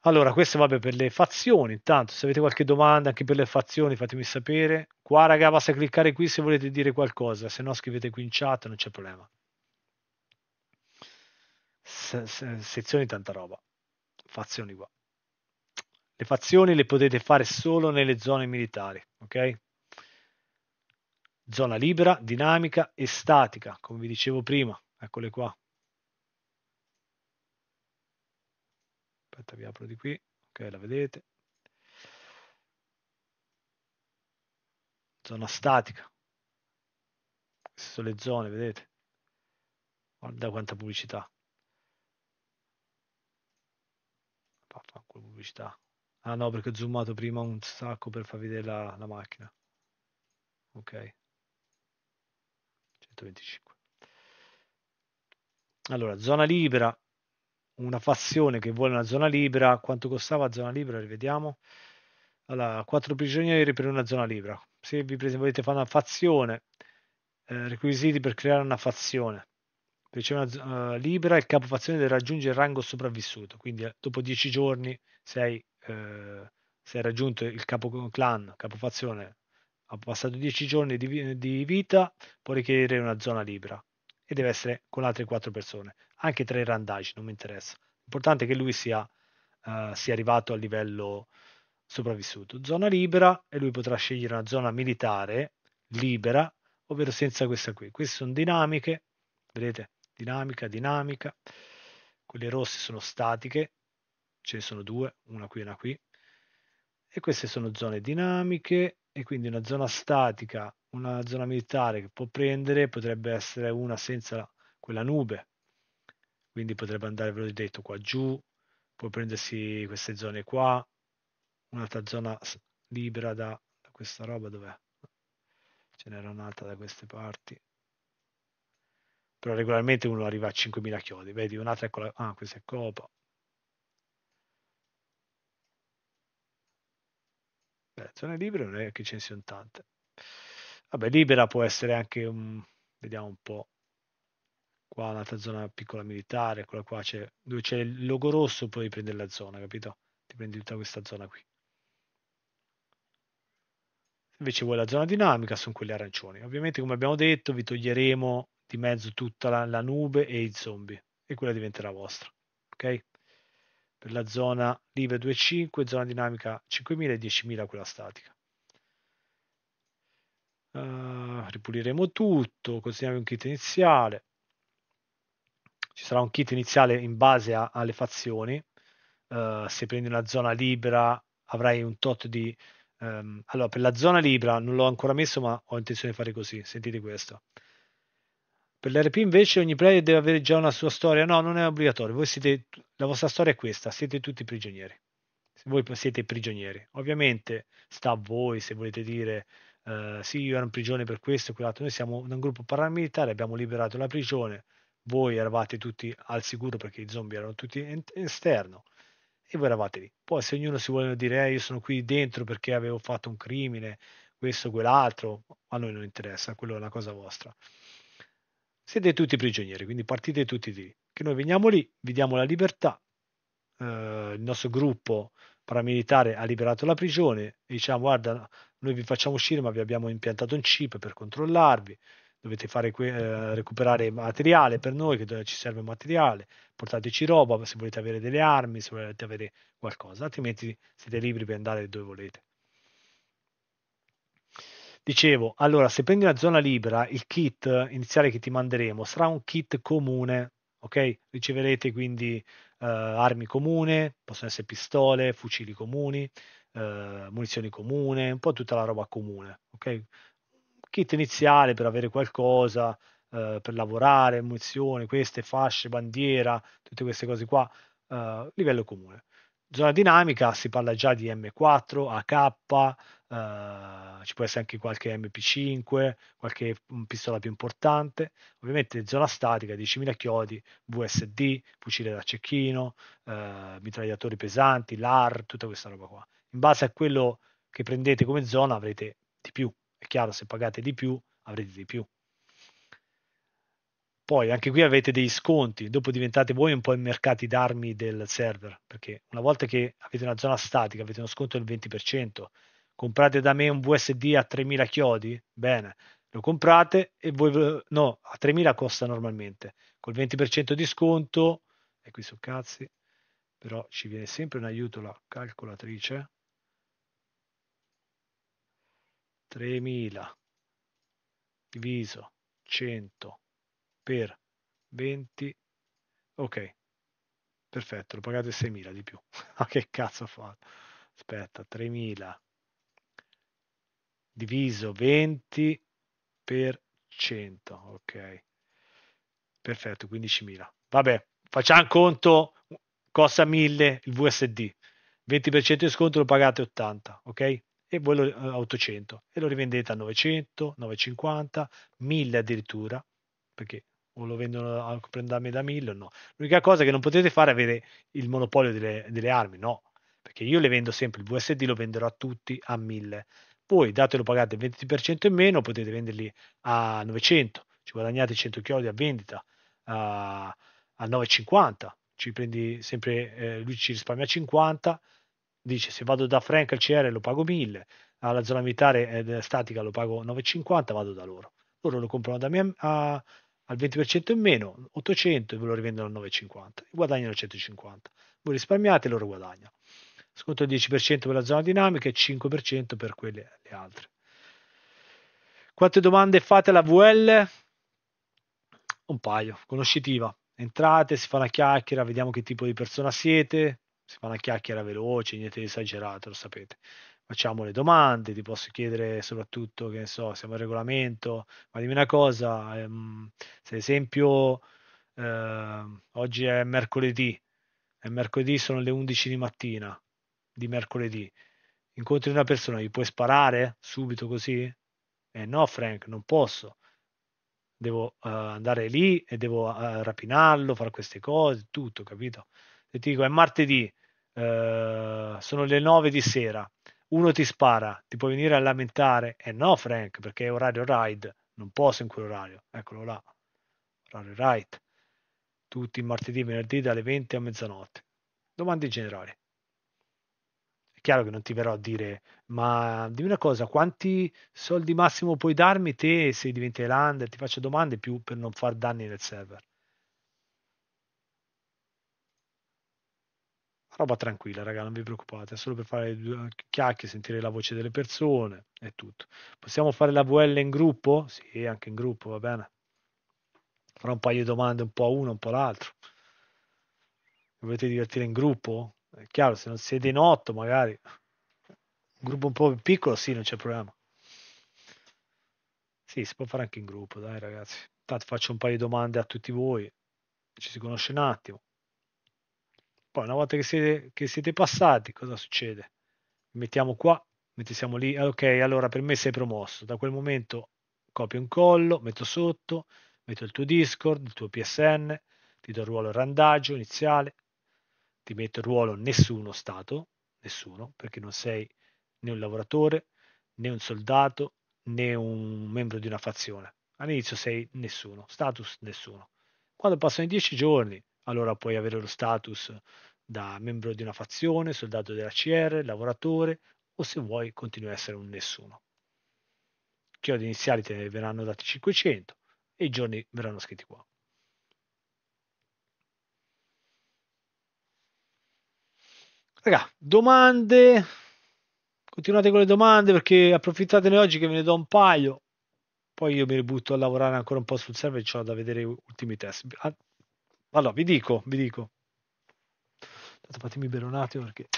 Allora, questo vabbè per le fazioni, intanto se avete qualche domanda anche per le fazioni fatemi sapere. Qua raga basta cliccare qui se volete dire qualcosa, se no scrivete qui in chat, non c'è problema. Se, se, sezioni tanta roba, fazioni qua. Le fazioni le potete fare solo nelle zone militari, ok? Zona libera, dinamica e statica, come vi dicevo prima, eccole qua. Aspetta, vi apro di qui, ok, la vedete. Zona statica. Queste sono le zone, vedete? Guarda quanta pubblicità. pubblicità. Ah no, perché ho zoomato prima un sacco per far vedere la, la macchina. Ok. 125. Allora, zona libera, una fazione che vuole una zona libera. Quanto costava zona libera? Rivediamo. Allora, 4 prigionieri per una zona libera. Se vi volete fare una fazione, eh, requisiti per creare una fazione. Per una uh, libera, il capo fazione deve raggiungere il rango sopravvissuto. Quindi eh, dopo 10 giorni sei eh, se hai raggiunto il capo clan, capofazione, ha passato 10 giorni di, di, vita, può richiedere una zona libera e deve essere con altre 4 persone, anche tre randagi, non mi interessa. L'importante è che lui sia, uh, sia arrivato al livello sopravvissuto. Zona libera e lui potrà scegliere una zona militare libera, ovvero senza questa qui. Queste sono dinamiche, vedete? Dinamica, dinamica. Quelle rosse sono statiche, ce ne sono due, una qui e una qui, e queste sono zone dinamiche e quindi una zona statica, una zona militare che può prendere potrebbe essere una senza quella nube, quindi potrebbe andare, ve l'ho detto, qua giù, può prendersi queste zone qua, un'altra zona libera da, da questa roba, dov'è? Ce n'era un'altra da queste parti. Però regolarmente uno arriva a 5.000 chiodi, vedi un'altra è quella, ah questa è copa, Beh, zone libere non è che ce ne siano tante. Vabbè, libera può essere anche un... vediamo un po'. Qua un'altra zona piccola militare, quella qua c'è, dove c'è il logo rosso, puoi prendere la zona, capito? Ti prendi tutta questa zona qui. Invece vuoi la zona dinamica, sono quelli arancioni. Ovviamente, come abbiamo detto, vi toglieremo di mezzo tutta la, la nube e i zombie e quella diventerà vostra. Ok? Per la zona live 2.5, zona dinamica 5.000 e 10.000 quella statica. Uh, ripuliremo tutto, consideriamo un kit iniziale. Ci sarà un kit iniziale in base a, alle fazioni. Uh, se prendi una zona libera avrai un tot di Um, allora, per la zona libera non l'ho ancora messo, ma ho intenzione di fare così. Sentite questo. Per l'RP invece ogni player deve avere già una sua storia. No, non è obbligatorio. Voi siete, la vostra storia è questa, siete tutti prigionieri. Voi siete prigionieri. Ovviamente sta a voi se volete dire uh, sì, io ero in prigione per questo e quell'altro. Noi siamo un gruppo paramilitare, abbiamo liberato la prigione. Voi eravate tutti al sicuro perché i zombie erano tutti in- esterno e voi eravate lì. Poi se ognuno si vuole dire eh, io sono qui dentro perché avevo fatto un crimine, questo, quell'altro, a noi non interessa, quello è una cosa vostra. Siete tutti prigionieri, quindi partite tutti lì. Che noi veniamo lì, vi diamo la libertà, eh, il nostro gruppo paramilitare ha liberato la prigione e diciamo guarda, noi vi facciamo uscire ma vi abbiamo impiantato un chip per controllarvi, dovete fare eh, recuperare materiale per noi, che ci serve materiale, portateci roba se volete avere delle armi, se volete avere qualcosa, altrimenti siete liberi per andare dove volete. Dicevo, allora, se prendi una zona libera, il kit iniziale che ti manderemo sarà un kit comune, ok? Riceverete quindi uh, armi comune, possono essere pistole, fucili comuni, uh, munizioni comune, un po' tutta la roba comune, ok? kit iniziale per avere qualcosa, eh, per lavorare, munizioni, queste fasce, bandiera, tutte queste cose qua, eh, livello comune. Zona dinamica si parla già di M4, AK, eh, ci può essere anche qualche MP5, qualche pistola più importante. Ovviamente zona statica, 10.000 chiodi, VSD, fucile da cecchino, eh, mitragliatori pesanti, LAR, tutta questa roba qua. In base a quello che prendete come zona avrete di più. È chiaro, se pagate di più avrete di più. Poi anche qui avete degli sconti, dopo diventate voi un po' i mercati d'armi del server, perché una volta che avete una zona statica, avete uno sconto del 20%, comprate da me un VSD a 3000 chiodi, bene, lo comprate e voi, no, a 3000 costa normalmente, col 20% di sconto, e qui su cazzi, però ci viene sempre in aiuto la calcolatrice, 3000 diviso 100 per 20 ok perfetto lo pagate 6.000 di più. Ma che cazzo fa? Aspetta 3.000 diviso 20 per 100 ok perfetto 15.000 vabbè facciamo conto costa 1000 il VSD 20% di sconto lo pagate 80 ok e voi lo, a 800 e lo rivendete a 900, 950, 1000 addirittura, perché o lo vendono a prendermi da 1000 o no. L'unica cosa che non potete fare è avere il monopolio delle, delle armi, no, perché io le vendo sempre, il VSD lo venderò a tutti a 1000. Voi, dato che lo pagate il 20% in meno, potete venderli a 900, ci guadagnate 100 chiodi a vendita a, a 950, ci prendi sempre, eh, lui ci risparmia 50, dice se vado da Frank al CR lo pago 1000, alla zona militare eh, statica lo pago 9,50, vado da loro. Loro lo comprano da me a, al 20% in meno, 800 e ve lo rivendono a 9,50 e guadagnano 150. Voi risparmiate e loro guadagnano. Sconto il 10% per la zona dinamica e 5% per quelle le altre. Quante domande fate alla VL? Un paio, conoscitiva. Entrate, si fa una chiacchiera, vediamo che tipo di persona siete, si fa una chiacchiera veloce, niente di esagerato, lo sapete. Facciamo le domande, ti posso chiedere soprattutto, che ne so, siamo in regolamento, ma dimmi una cosa, ehm, se ad esempio eh, oggi è mercoledì, è mercoledì sono le 11 di mattina di mercoledì, incontri una persona, gli puoi sparare subito così? Eh no Frank, non posso. Devo uh, andare lì e devo uh, rapinarlo, fare queste cose, tutto, capito? Se ti dico è martedì, eh, sono le 9 di sera, uno ti spara, ti puoi venire a lamentare. E eh no, Frank, perché è orario ride, non posso in quell'orario. Eccolo là, orario ride. Tutti martedì, venerdì dalle 20 a mezzanotte. Domande generali. È chiaro che non ti verrò a dire, ma dimmi una cosa, quanti soldi massimo puoi darmi te se diventi lander? Ti faccio domande più per non far danni nel server. Roba tranquilla, raga, non vi preoccupate, è solo per fare chiacchiere, sentire la voce delle persone, è tutto. Possiamo fare la VL in gruppo? Sì, anche in gruppo, va bene. Farò un paio di domande un po' a uno, un po' all'altro. Volete divertire in gruppo? È chiaro, se non siete in otto, magari un gruppo un po' più piccolo, sì, non c'è problema. Sì, si può fare anche in gruppo, dai ragazzi. Tanto faccio un paio di domande a tutti voi, ci si conosce un attimo. Poi una volta che siete, che siete passati, cosa succede? Mettiamo qua, siamo lì, ah, ok, allora per me sei promosso. Da quel momento copio e incollo, metto sotto, metto il tuo Discord, il tuo PSN, ti do il ruolo randaggio iniziale, ti metto il ruolo nessuno stato, nessuno, perché non sei né un lavoratore, né un soldato, né un membro di una fazione. All'inizio sei nessuno, status nessuno. Quando passano i dieci giorni, allora puoi avere lo status da membro di una fazione, soldato della CR, lavoratore o se vuoi continui a essere un nessuno. Chiodi iniziali te ne verranno dati 500 e i giorni verranno scritti qua. Raga, domande? Continuate con le domande perché approfittatene oggi che ve ne do un paio. Poi io mi ributto a lavorare ancora un po' sul server e ho da vedere ultimi test. Allora, vi dico, vi dico. Tanto fatemi bere un attimo perché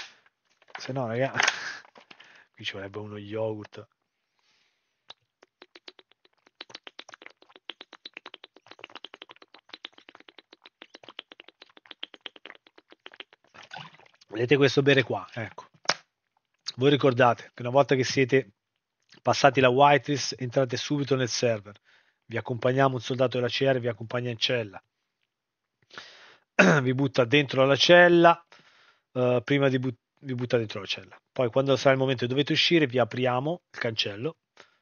se no, raga, qui ci vorrebbe uno yogurt. Vedete questo bere qua? Ecco. Voi ricordate che una volta che siete passati la whitelist entrate subito nel server. Vi accompagniamo un soldato della CR, vi accompagna in cella vi butta dentro la cella, uh, prima di but- vi butta dentro la cella. Poi quando sarà il momento che dovete uscire vi apriamo il cancello,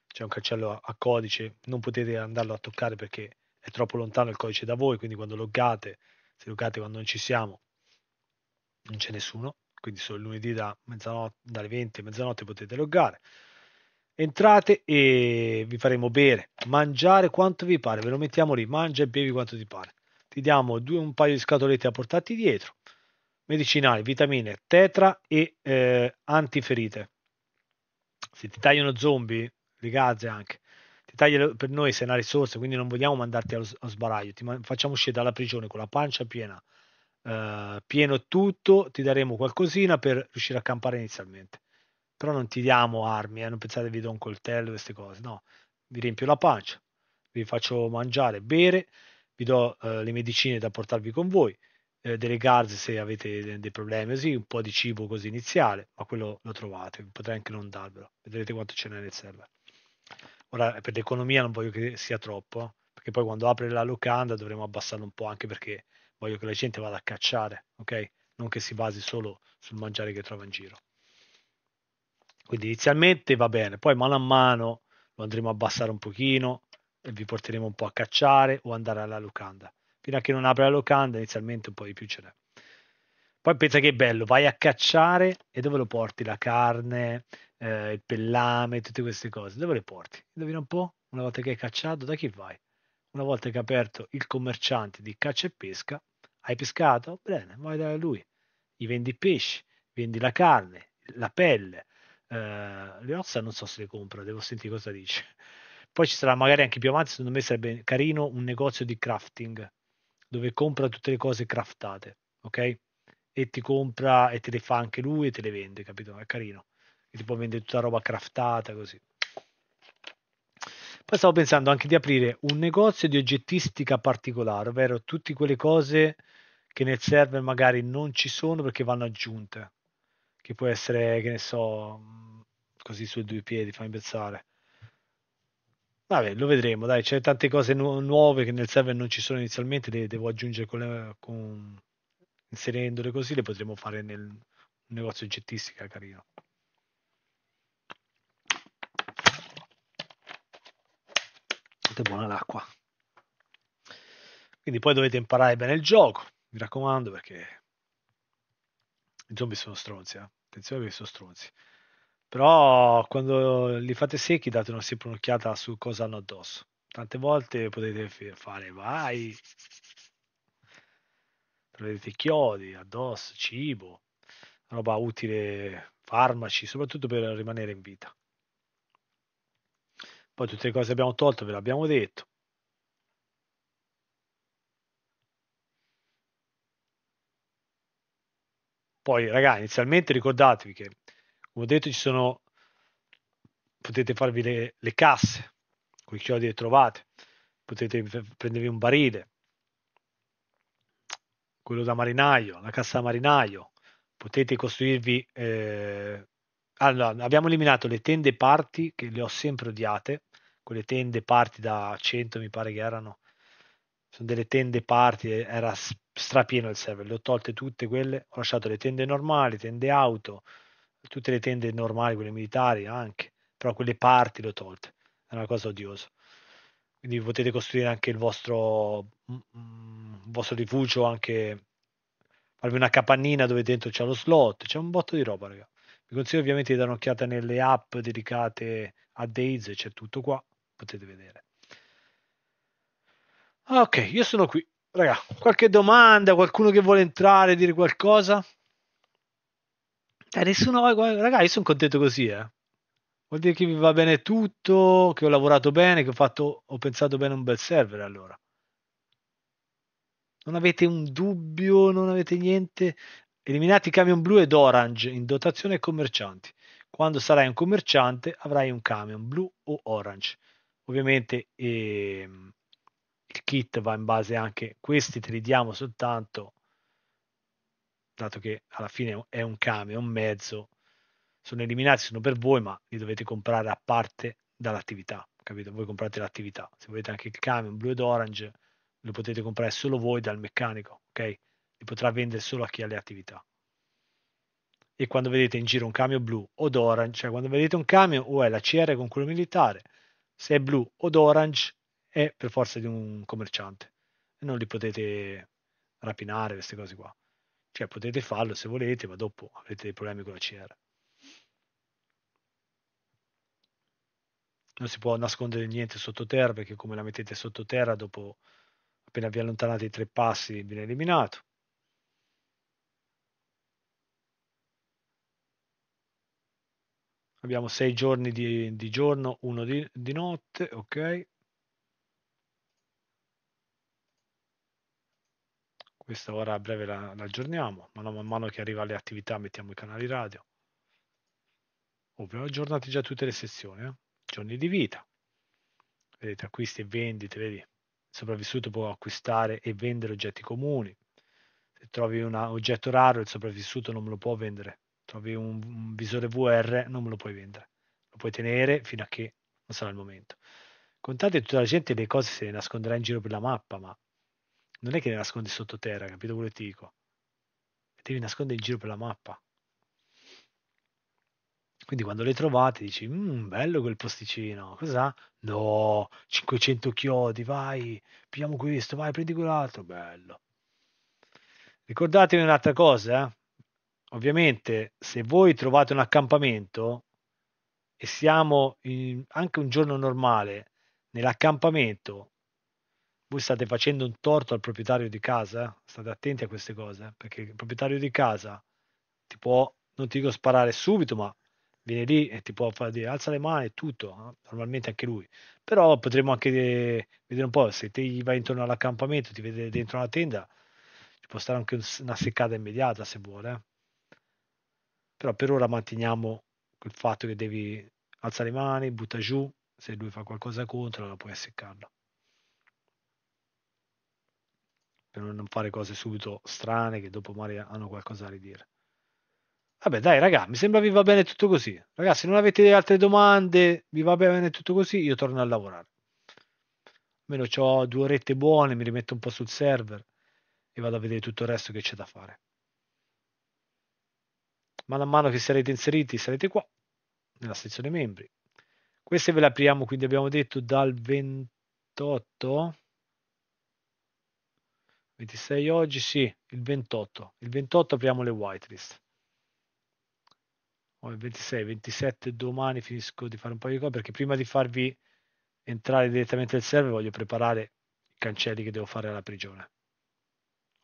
c'è un cancello a, a codice, non potete andarlo a toccare perché è troppo lontano il codice da voi, quindi quando loggate, se loggate quando non ci siamo, non c'è nessuno, quindi solo lunedì da mezzanotte, dalle 20 a mezzanotte potete loggare. Entrate e vi faremo bere, mangiare quanto vi pare, ve lo mettiamo lì, mangia e bevi quanto ti pare ti diamo due, un paio di scatolette a portarti dietro, medicinali, vitamine, tetra e eh, antiferite. Se ti tagliano zombie, le gazze anche, ti tagliano per noi sei una risorsa, quindi non vogliamo mandarti allo, allo sbaraglio, ti facciamo uscire dalla prigione con la pancia piena, eh, pieno tutto, ti daremo qualcosina per riuscire a campare inizialmente. Però non ti diamo armi, eh, non pensate vi do un coltello, queste cose, no. Vi riempio la pancia, vi faccio mangiare, bere vi do eh, le medicine da portarvi con voi, eh, delle garze se avete dei problemi così, un po' di cibo così iniziale, ma quello lo trovate, potrei anche non darvelo, vedrete quanto ce n'è nel server. Ora per l'economia non voglio che sia troppo, perché poi quando apre la locanda dovremo abbassarlo un po' anche perché voglio che la gente vada a cacciare, ok? Non che si basi solo sul mangiare che trova in giro. Quindi inizialmente va bene, poi mano a mano lo andremo a abbassare un pochino, e vi porteremo un po' a cacciare o andare alla locanda. Fino a che non apre la locanda, inizialmente un po' di più ce n'è. Poi pensa che è bello, vai a cacciare e dove lo porti? La carne, eh, il pellame, tutte queste cose. Dove le porti? Indovina un po'? Una volta che hai cacciato, da chi vai? Una volta che hai aperto il commerciante di caccia e pesca, hai pescato? Bene, vai da lui. Gli vendi i pesci, vendi la carne, la pelle. Eh, le ossa non so se le compra, devo sentire cosa dice. Poi ci sarà magari anche più avanti, secondo me sarebbe carino un negozio di crafting dove compra tutte le cose craftate, ok? E ti compra e te le fa anche lui e te le vende, capito? È carino. E ti può vendere tutta roba craftata così. Poi stavo pensando anche di aprire un negozio di oggettistica particolare, ovvero tutte quelle cose che nel server magari non ci sono perché vanno aggiunte. Che può essere, che ne so, così sui due piedi, fammi pensare Vabbè, lo vedremo, dai, c'è tante cose nu- nuove che nel server non ci sono inizialmente, le devo aggiungere con le- con- inserendole così, le potremo fare nel negozio oggettistica, carino. Quanto è buona l'acqua. Quindi poi dovete imparare bene il gioco, mi raccomando, perché i zombie sono stronzi, eh? attenzione perché sono stronzi. Però quando li fate secchi date una sempre un'occhiata su cosa hanno addosso. Tante volte potete fare vai, troverete chiodi addosso, cibo, roba utile, farmaci, soprattutto per rimanere in vita. Poi tutte le cose che abbiamo tolto ve l'abbiamo detto. Poi, ragazzi, inizialmente ricordatevi che, come ho detto, ci sono potete farvi le, le casse con i chiodi che trovate, potete prendervi un barile, quello da marinaio, la cassa da marinaio, potete costruirvi... Eh... allora, abbiamo eliminato le tende parti che le ho sempre odiate, quelle tende parti da 100 mi pare che erano, sono delle tende parti, era strapieno il server, le ho tolte tutte quelle, ho lasciato le tende normali, tende auto, tutte le tende normali, quelle militari anche, però quelle parti le ho tolte, è una cosa odiosa. Quindi potete costruire anche il vostro, mm, mm, vostro rifugio, anche farvi una capannina dove dentro c'è lo slot, c'è un botto di roba, raga. Vi consiglio ovviamente di dare un'occhiata nelle app dedicate a Days, c'è tutto qua, potete vedere. Ok, io sono qui. Raga, qualche domanda? Qualcuno che vuole entrare, dire qualcosa? Eh, nessuno, raga, io sono contento così, eh. Vuol dire che vi va bene tutto, che ho lavorato bene, che ho fatto, ho pensato bene un bel server allora. Non avete un dubbio, non avete niente. Eliminati camion blu ed orange in dotazione ai commercianti. Quando sarai un commerciante avrai un camion blu o orange. Ovviamente ehm, il kit va in base anche, questi te li diamo soltanto, dato che alla fine è un camion, un mezzo, sono eliminati, sono per voi, ma li dovete comprare a parte dall'attività, capito? Voi comprate l'attività, se volete anche il camion blu ed orange, lo potete comprare solo voi dal meccanico, ok? Li potrà vendere solo a chi ha le attività. E quando vedete in giro un camion blu o d'orange, cioè quando vedete un camion o è la CR con quello militare, se è blu o d'orange è per forza di un commerciante non li potete rapinare queste cose qua. Cioè potete farlo se volete, ma dopo avrete dei problemi con la CR. Non si può nascondere niente sottoterra perché come la mettete sottoterra dopo appena vi allontanate i tre passi viene eliminato. Abbiamo sei giorni di, di giorno, uno di, di notte, ok. Questa ora a breve la, la aggiorniamo, ma man mano che arriva alle attività mettiamo i canali radio. Oh, abbiamo aggiornato già tutte le sezioni, eh? giorni di vita. Vedete, acquisti e vendite, vedi? Il sopravvissuto può acquistare e vendere oggetti comuni. Se trovi un oggetto raro, il sopravvissuto non me lo può vendere. Trovi un, un visore VR, non me lo puoi vendere. Lo puoi tenere fino a che non sarà il momento. Contate tutta la gente le cose se le nasconderà in giro per la mappa, ma non è che le nascondi sottoterra, capito quello che ti dico? devi nascondere in giro per la mappa. Quindi quando le trovate dici, mmm, bello quel posticino, cos'ha? No, 500 chiodi, vai, pigliamo questo, vai, prendi quell'altro, bello. Ricordatevi un'altra cosa, eh? ovviamente se voi trovate un accampamento e siamo in, anche un giorno normale nell'accampamento voi state facendo un torto al proprietario di casa, state attenti a queste cose, perché il proprietario di casa ti può, non ti dico sparare subito, ma viene lì e ti può fare dire alza le mani, tutto, no? normalmente anche lui. Però potremmo anche vedere un po', se ti vai intorno all'accampamento, ti vede dentro una tenda, ci può stare anche una seccata immediata se vuole. Eh? Però per ora manteniamo il fatto che devi alzare le mani, butta giù, se lui fa qualcosa contro, la puoi seccarlo. Per non fare cose subito strane che dopo magari hanno qualcosa da ridire. Vabbè, dai, raga, mi sembra vi va bene tutto così. Ragazzi, se non avete altre domande, vi va bene tutto così, io torno a lavorare. Almeno ho due orette buone, mi rimetto un po' sul server e vado a vedere tutto il resto che c'è da fare. Mano a mano che sarete inseriti, sarete qua, nella sezione membri. Queste ve le apriamo, quindi abbiamo detto, dal 20 28 26 oggi, sì, il 28. Il 28 apriamo le whitelist. O il 26, 27 domani finisco di fare un paio di cose perché prima di farvi entrare direttamente nel server voglio preparare i cancelli che devo fare alla prigione.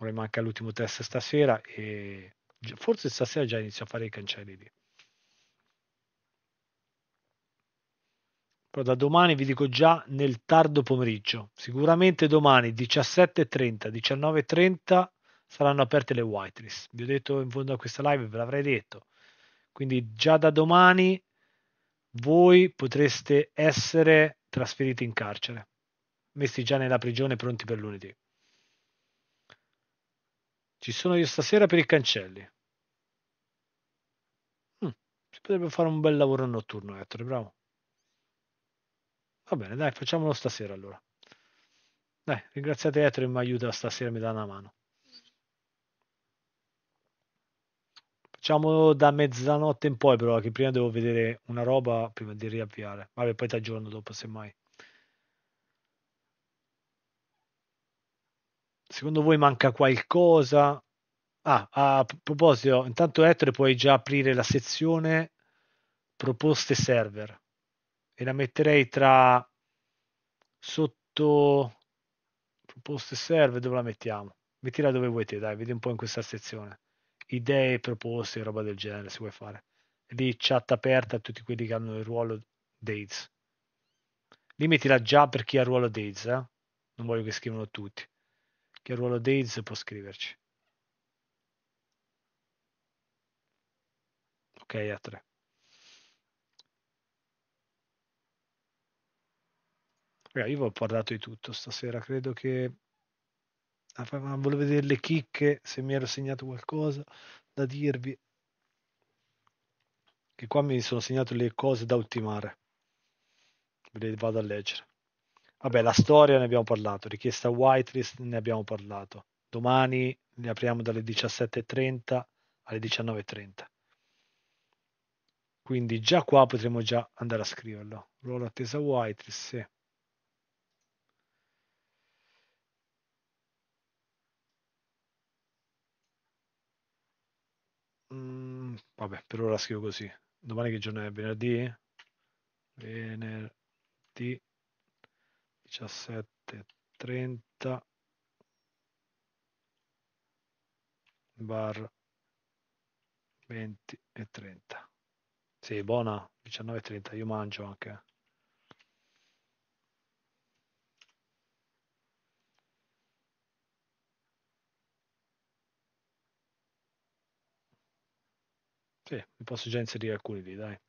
Ora manca l'ultimo test stasera e forse stasera già inizio a fare i cancelli lì. Però da domani vi dico già nel tardo pomeriggio. Sicuramente domani 17.30, 19.30 saranno aperte le whitelist. Vi ho detto in fondo a questa live, ve l'avrei detto. Quindi già da domani voi potreste essere trasferiti in carcere, messi già nella prigione pronti per lunedì. Ci sono io stasera per i cancelli. Mm, si potrebbe fare un bel lavoro notturno, Ettore, bravo. Va bene, dai, facciamolo stasera allora. Dai, ringraziate Ettore che mi aiuta stasera, mi dà una mano. Facciamo da mezzanotte in poi, però, che prima devo vedere una roba prima di riavviare. Vabbè, poi ti aggiorno dopo, semmai. Secondo voi manca qualcosa? Ah, a proposito, intanto Ettore puoi già aprire la sezione proposte server e la metterei tra sotto proposte serve dove la mettiamo? Mettila dove vuoi te, dai, vedi un po' in questa sezione. Idee, proposte, roba del genere, se vuoi fare. Lì chat aperta a tutti quelli che hanno il ruolo dates. Lì mettila già per chi ha il ruolo dates, eh? Non voglio che scrivano tutti. Chi ha il ruolo dates può scriverci. Ok, a tre Ragazzi, io vi ho parlato di tutto stasera, credo che volevo vedere le chicche, se mi ero segnato qualcosa da dirvi. Che qua mi sono segnato le cose da ultimare. Ve le vado a leggere. Vabbè, la storia ne abbiamo parlato, richiesta whitelist ne abbiamo parlato. Domani ne apriamo dalle 17.30 alle 19.30. Quindi già qua potremo già andare a scriverlo. Ruolo attesa whitelist, sì. Mm, vabbè, per ora scrivo così. Domani che giorno è? Venerdì? Venerdì 17.30 bar 20 e 30. Sì, buona, 19.30, io mangio anche. Sì, mi posso già inserire alcuni lì, dai.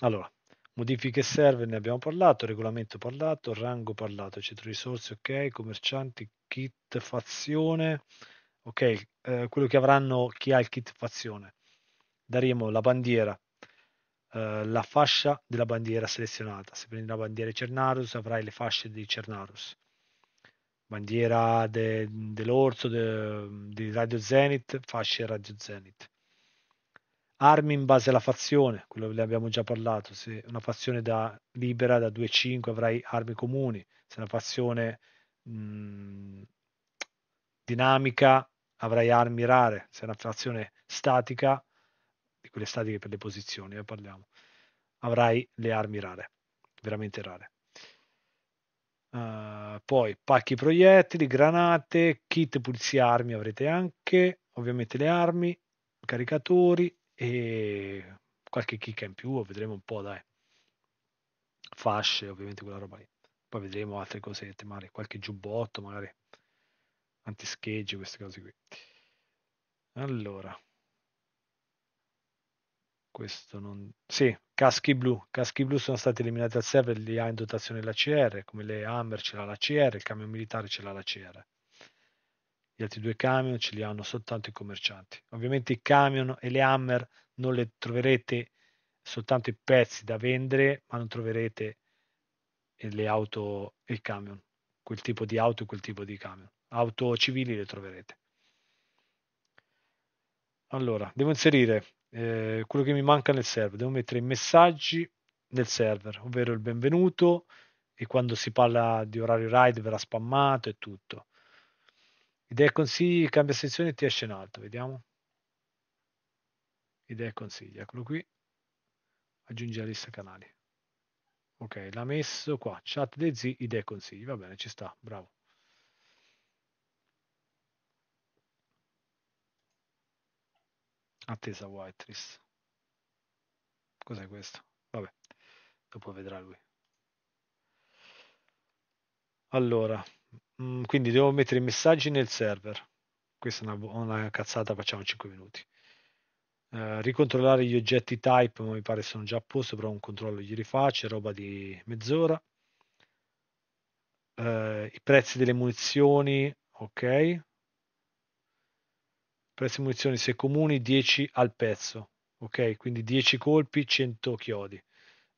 Allora, modifiche server ne abbiamo parlato, regolamento parlato, rango parlato, centro risorse, ok, commercianti, kit fazione, ok, eh, quello che avranno chi ha il kit fazione. Daremo la bandiera, eh, la fascia della bandiera selezionata. Se prendi la bandiera Cernarus avrai le fasce di Cernarus. Bandiera de, dell'Orso, de, di Radio Zenith, fasce Radio Zenith armi in base alla fazione, quello ne abbiamo già parlato, se una fazione da, libera da 2-5 avrai armi comuni, se una fazione mh, dinamica avrai armi rare, se una fazione statica, di quelle statiche per le posizioni, eh, parliamo, avrai le armi rare, veramente rare. Uh, poi pacchi proiettili, granate, kit pulizia armi avrete anche, ovviamente le armi, caricatori, e qualche chicca in più, vedremo un po', dai. Fasce, ovviamente quella roba lì. Poi vedremo altre cosette, magari qualche giubbotto, magari antischeggi, queste cose qui. Allora. Questo non... Sì, caschi blu. Caschi blu sono stati eliminati dal server, li ha in dotazione l'ACR, come le Hammer ce l'ha l'ACR, il camion militare ce l'ha l'ACR. Gli altri due camion ce li hanno soltanto i commercianti. Ovviamente i camion e le Hammer non le troverete soltanto i pezzi da vendere, ma non troverete le auto e il camion, quel tipo di auto e quel tipo di camion. Auto civili le troverete. Allora, devo inserire eh, quello che mi manca nel server, devo mettere i messaggi nel server, ovvero il benvenuto, e quando si parla di orario ride verrà spammato e tutto. Idee e consigli, cambia sezione e ti esce in alto, vediamo. Idee e consigli, eccolo qui. Aggiungi la lista canali. Ok, l'ha messo qua, chat dei Z, idee e consigli, va bene, ci sta, bravo. Attesa Whitelist. Cos'è questo? Vabbè, dopo vedrà lui. Allora, mm, quindi devo mettere i messaggi nel server. Questa è una, una cazzata, facciamo 5 minuti. Uh, ricontrollare gli oggetti type, mi pare sono già a posto, però un controllo gli rifaccio, roba di mezz'ora. Uh, I prezzi delle munizioni, ok. Prezzi munizioni se comuni 10 al pezzo, ok? Quindi 10 colpi, 100 chiodi.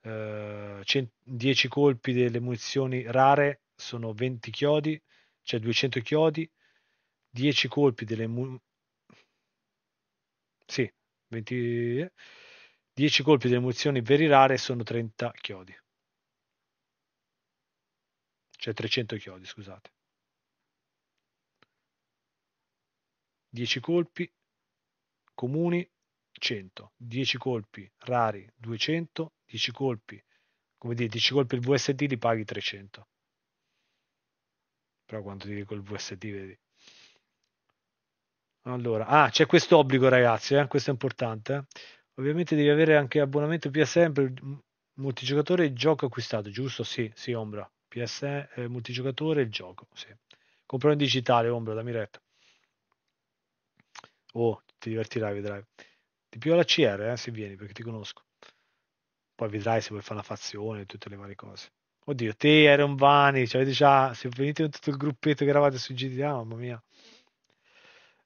Uh, 10 colpi delle munizioni rare sono 20 chiodi, cioè 200 chiodi, 10 colpi delle munizioni sì, 20... 10 colpi delle munizioni veri rare sono 30 chiodi. Cioè 300 chiodi, scusate. 10 colpi comuni 100, 10 colpi rari 200, 10 colpi, come dire, 10 colpi il VSD li paghi 300. Però quando ti dico il VSD vedi. Allora, ah, c'è questo obbligo ragazzi, eh? questo è importante. Eh? Ovviamente devi avere anche abbonamento PSN per multigiocatore e gioco acquistato, giusto? Sì, sì, Ombra. PSN, eh, multigiocatore e gioco, sì. Compro in digitale, Ombra, dammi retta. Oh, ti divertirai, vedrai. Di più alla CR, eh, se vieni, perché ti conosco. Poi vedrai se vuoi fare la fazione e tutte le varie cose. Oddio, te, Iron Vani, cioè, avete già, se venite con tutto il gruppetto che eravate su GTA, mamma mia.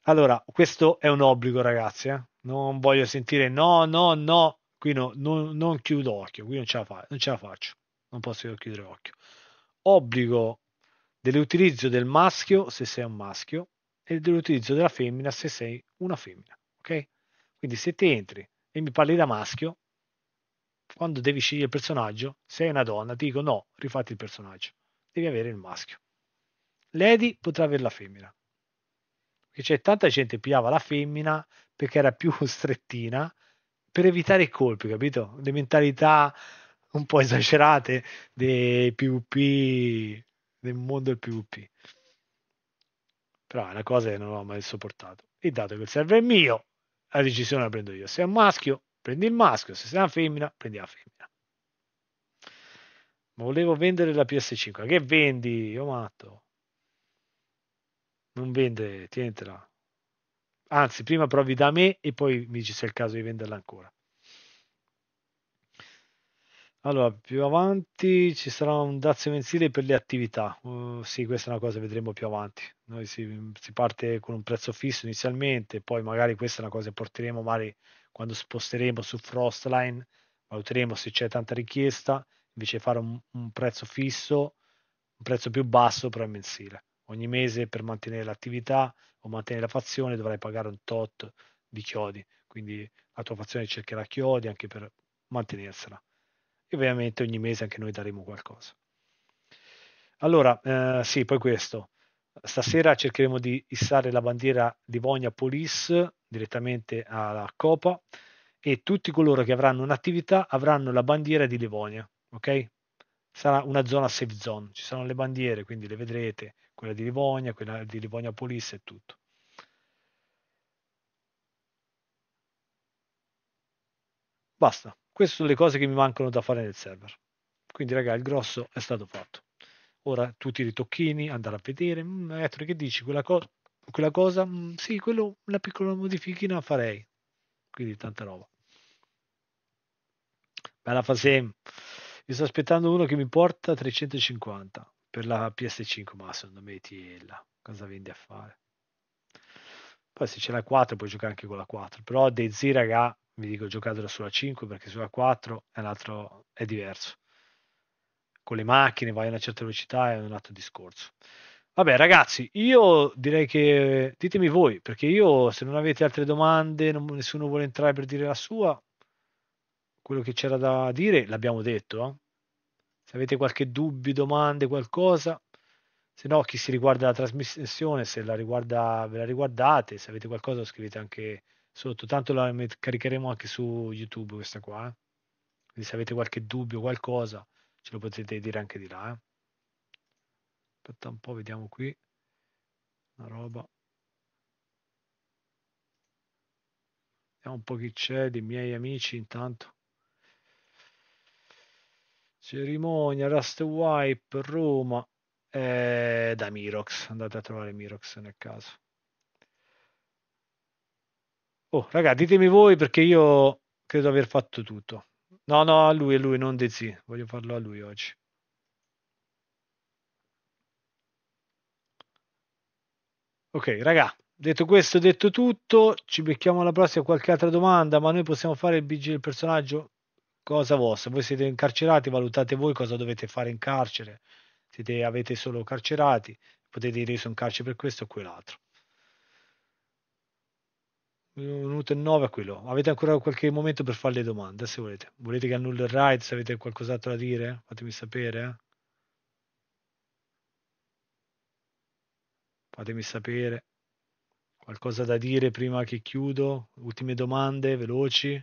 Allora, questo è un obbligo, ragazzi, eh? Non voglio sentire no, no, no. Qui no, non, non chiudo occhio, qui non ce, fa, non ce la faccio. Non posso chiudere occhio. Obbligo dell'utilizzo del maschio se sei un maschio e dell'utilizzo della femmina se sei una femmina. Ok? Quindi se ti entri e mi parli da maschio, quando devi scegliere il personaggio, sei una donna, ti dico no, rifatti il personaggio. Devi avere il maschio. Lady potrà avere la femmina. Perché c'è tanta gente che pigliava la femmina perché era più strettina per evitare i colpi, capito? Le mentalità un po' esagerate dei PvP, del mondo del PvP. Però è una cosa che non ho mai sopportato. E dato che il server è mio, la decisione la prendo io. Se è un maschio, prendi il maschio, se sei una femmina, prendi la femmina. Volevo vendere la PS5. Che vendi? Io matto. Non vende, tientela. Anzi, prima provi da me e poi mi dici se è il caso di venderla ancora. Allora, più avanti ci sarà un dazio mensile per le attività. Uh, sì, questa è una cosa che vedremo più avanti. Noi si, si, parte con un prezzo fisso inizialmente, poi magari questa è una cosa che porteremo magari quando sposteremo su Frostline, valuteremo se c'è tanta richiesta, invece di fare un, un prezzo fisso, un prezzo più basso però è mensile. Ogni mese per mantenere l'attività o mantenere la fazione dovrai pagare un tot di chiodi, quindi la tua fazione cercherà chiodi anche per mantenersela. E ovviamente ogni mese anche noi daremo qualcosa. Allora, eh, sì, poi questo. Stasera cercheremo di issare la bandiera Livonia Police direttamente alla Copa e tutti coloro che avranno un'attività avranno la bandiera di Livonia, ok? Sarà una zona safe zone, ci saranno le bandiere, quindi le vedrete, quella di Livonia, quella di Livonia Police e tutto. Basta, queste sono le cose che mi mancano da fare nel server. Quindi ragazzi, il grosso è stato fatto. Ora tutti i ritocchini, andare a vedere, mm, Ettore, che dici? Quella, co- quella cosa, mm, sì, quello, una piccola modifichina farei. Quindi tanta roba. Bella Fasem. Io sto aspettando uno che mi porta 350 per la PS5, ma secondo me Tiella, cosa vendi a fare? Poi se ce l'hai 4 puoi giocare anche con la 4, però DayZ raga, vi dico giocatelo sulla 5 perché sulla 4 è altro è diverso con le macchine vai a una certa velocità è un altro discorso. Vabbè ragazzi, io direi che ditemi voi, perché io se non avete altre domande, non, nessuno vuole entrare per dire la sua, quello che c'era da dire l'abbiamo detto. Eh? Se avete qualche dubbio, domande, qualcosa, se no chi si riguarda la trasmissione, se la riguarda, ve la riguardate, se avete qualcosa scrivete anche sotto, tanto la caricheremo anche su YouTube questa qua. Eh? Quindi se avete qualche dubbio, qualcosa, ce lo potete dire anche di là. Eh? Aspetta un po', vediamo qui. Una roba. Vediamo un po' chi c'è, dei miei amici intanto. Cerimonia, Rust Wipe, Roma, eh, da Mirox. Andate a trovare Mirox nel caso. Oh, raga, ditemi voi perché io credo aver fatto tutto. No, no, a lui, a lui, non Dezi. Voglio farlo a lui oggi. Ok, raga, detto questo, detto tutto, ci becchiamo alla prossima qualche altra domanda, ma noi possiamo fare il BG del personaggio? Cosa vostra? Voi siete incarcerati, valutate voi cosa dovete fare in carcere. Siete, avete solo carcerati, potete dire io sono in carcere per questo o quell'altro. Minuto e 9 a quello. Avete ancora qualche momento per fare le domande, se volete. Volete che annulli il ride, se avete qualcos'altro da dire? Fatemi sapere. Eh? Fatemi sapere. Qualcosa da dire prima che chiudo? Ultime domande, veloci.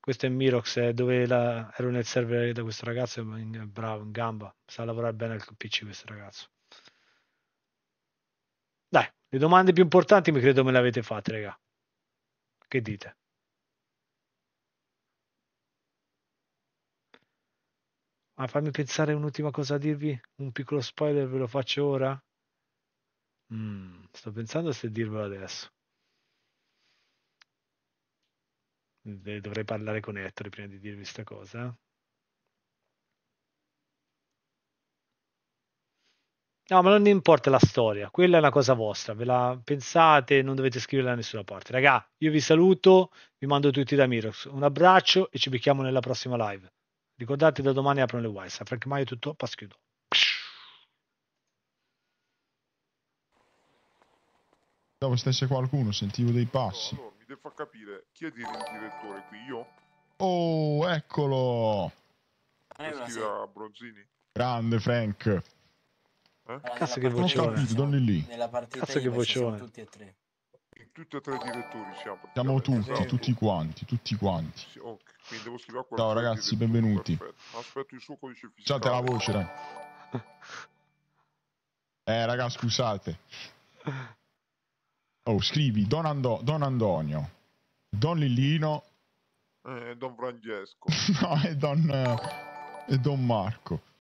Questo è Mirox, è dove la... ero nel server da questo ragazzo, bravo, in gamba. Sa lavorare bene al PC questo ragazzo. Dai, le domande più importanti mi credo me le avete fatte, raga. Che dite? Ma fammi pensare un'ultima cosa a dirvi, un piccolo spoiler ve lo faccio ora? Mm, sto pensando se dirvelo adesso. Dovrei parlare con Ettore prima di dirvi questa cosa. No, ma non importa la storia, quella è una cosa vostra, ve la pensate, non dovete scriverla da nessuna parte. Raga, io vi saluto, vi mando tutti da Mirox, un abbraccio e ci becchiamo nella prossima live. Ricordate da domani aprono le wise. A Frank Maio tutto, pass chiudo. Dove stesse qualcuno, sentivo dei passi. Allora, mi devo far capire chi è il direttore qui, io? Oh, eccolo! Scrive a Bronzini. Grande Frank. Eh? Cazzo che Non ho vocione. capito, donne lì. Nella partita Cazzo che vocione. tutti e tre. Tutti e tre i direttori siamo. Siamo tutti, tutti quanti, tutti quanti. Sì, ok, quindi devo scrivere a Ciao, ragazzi, benvenuti. perfetto. Aspetto il suo codice fiscale. Scusate la voce, dai. Eh, raga, scusate. Oh, scrivi Don, Ando- Don Antonio, Don Lillino, Eh, Don Francesco. no, e Don, eh, e Don Marco.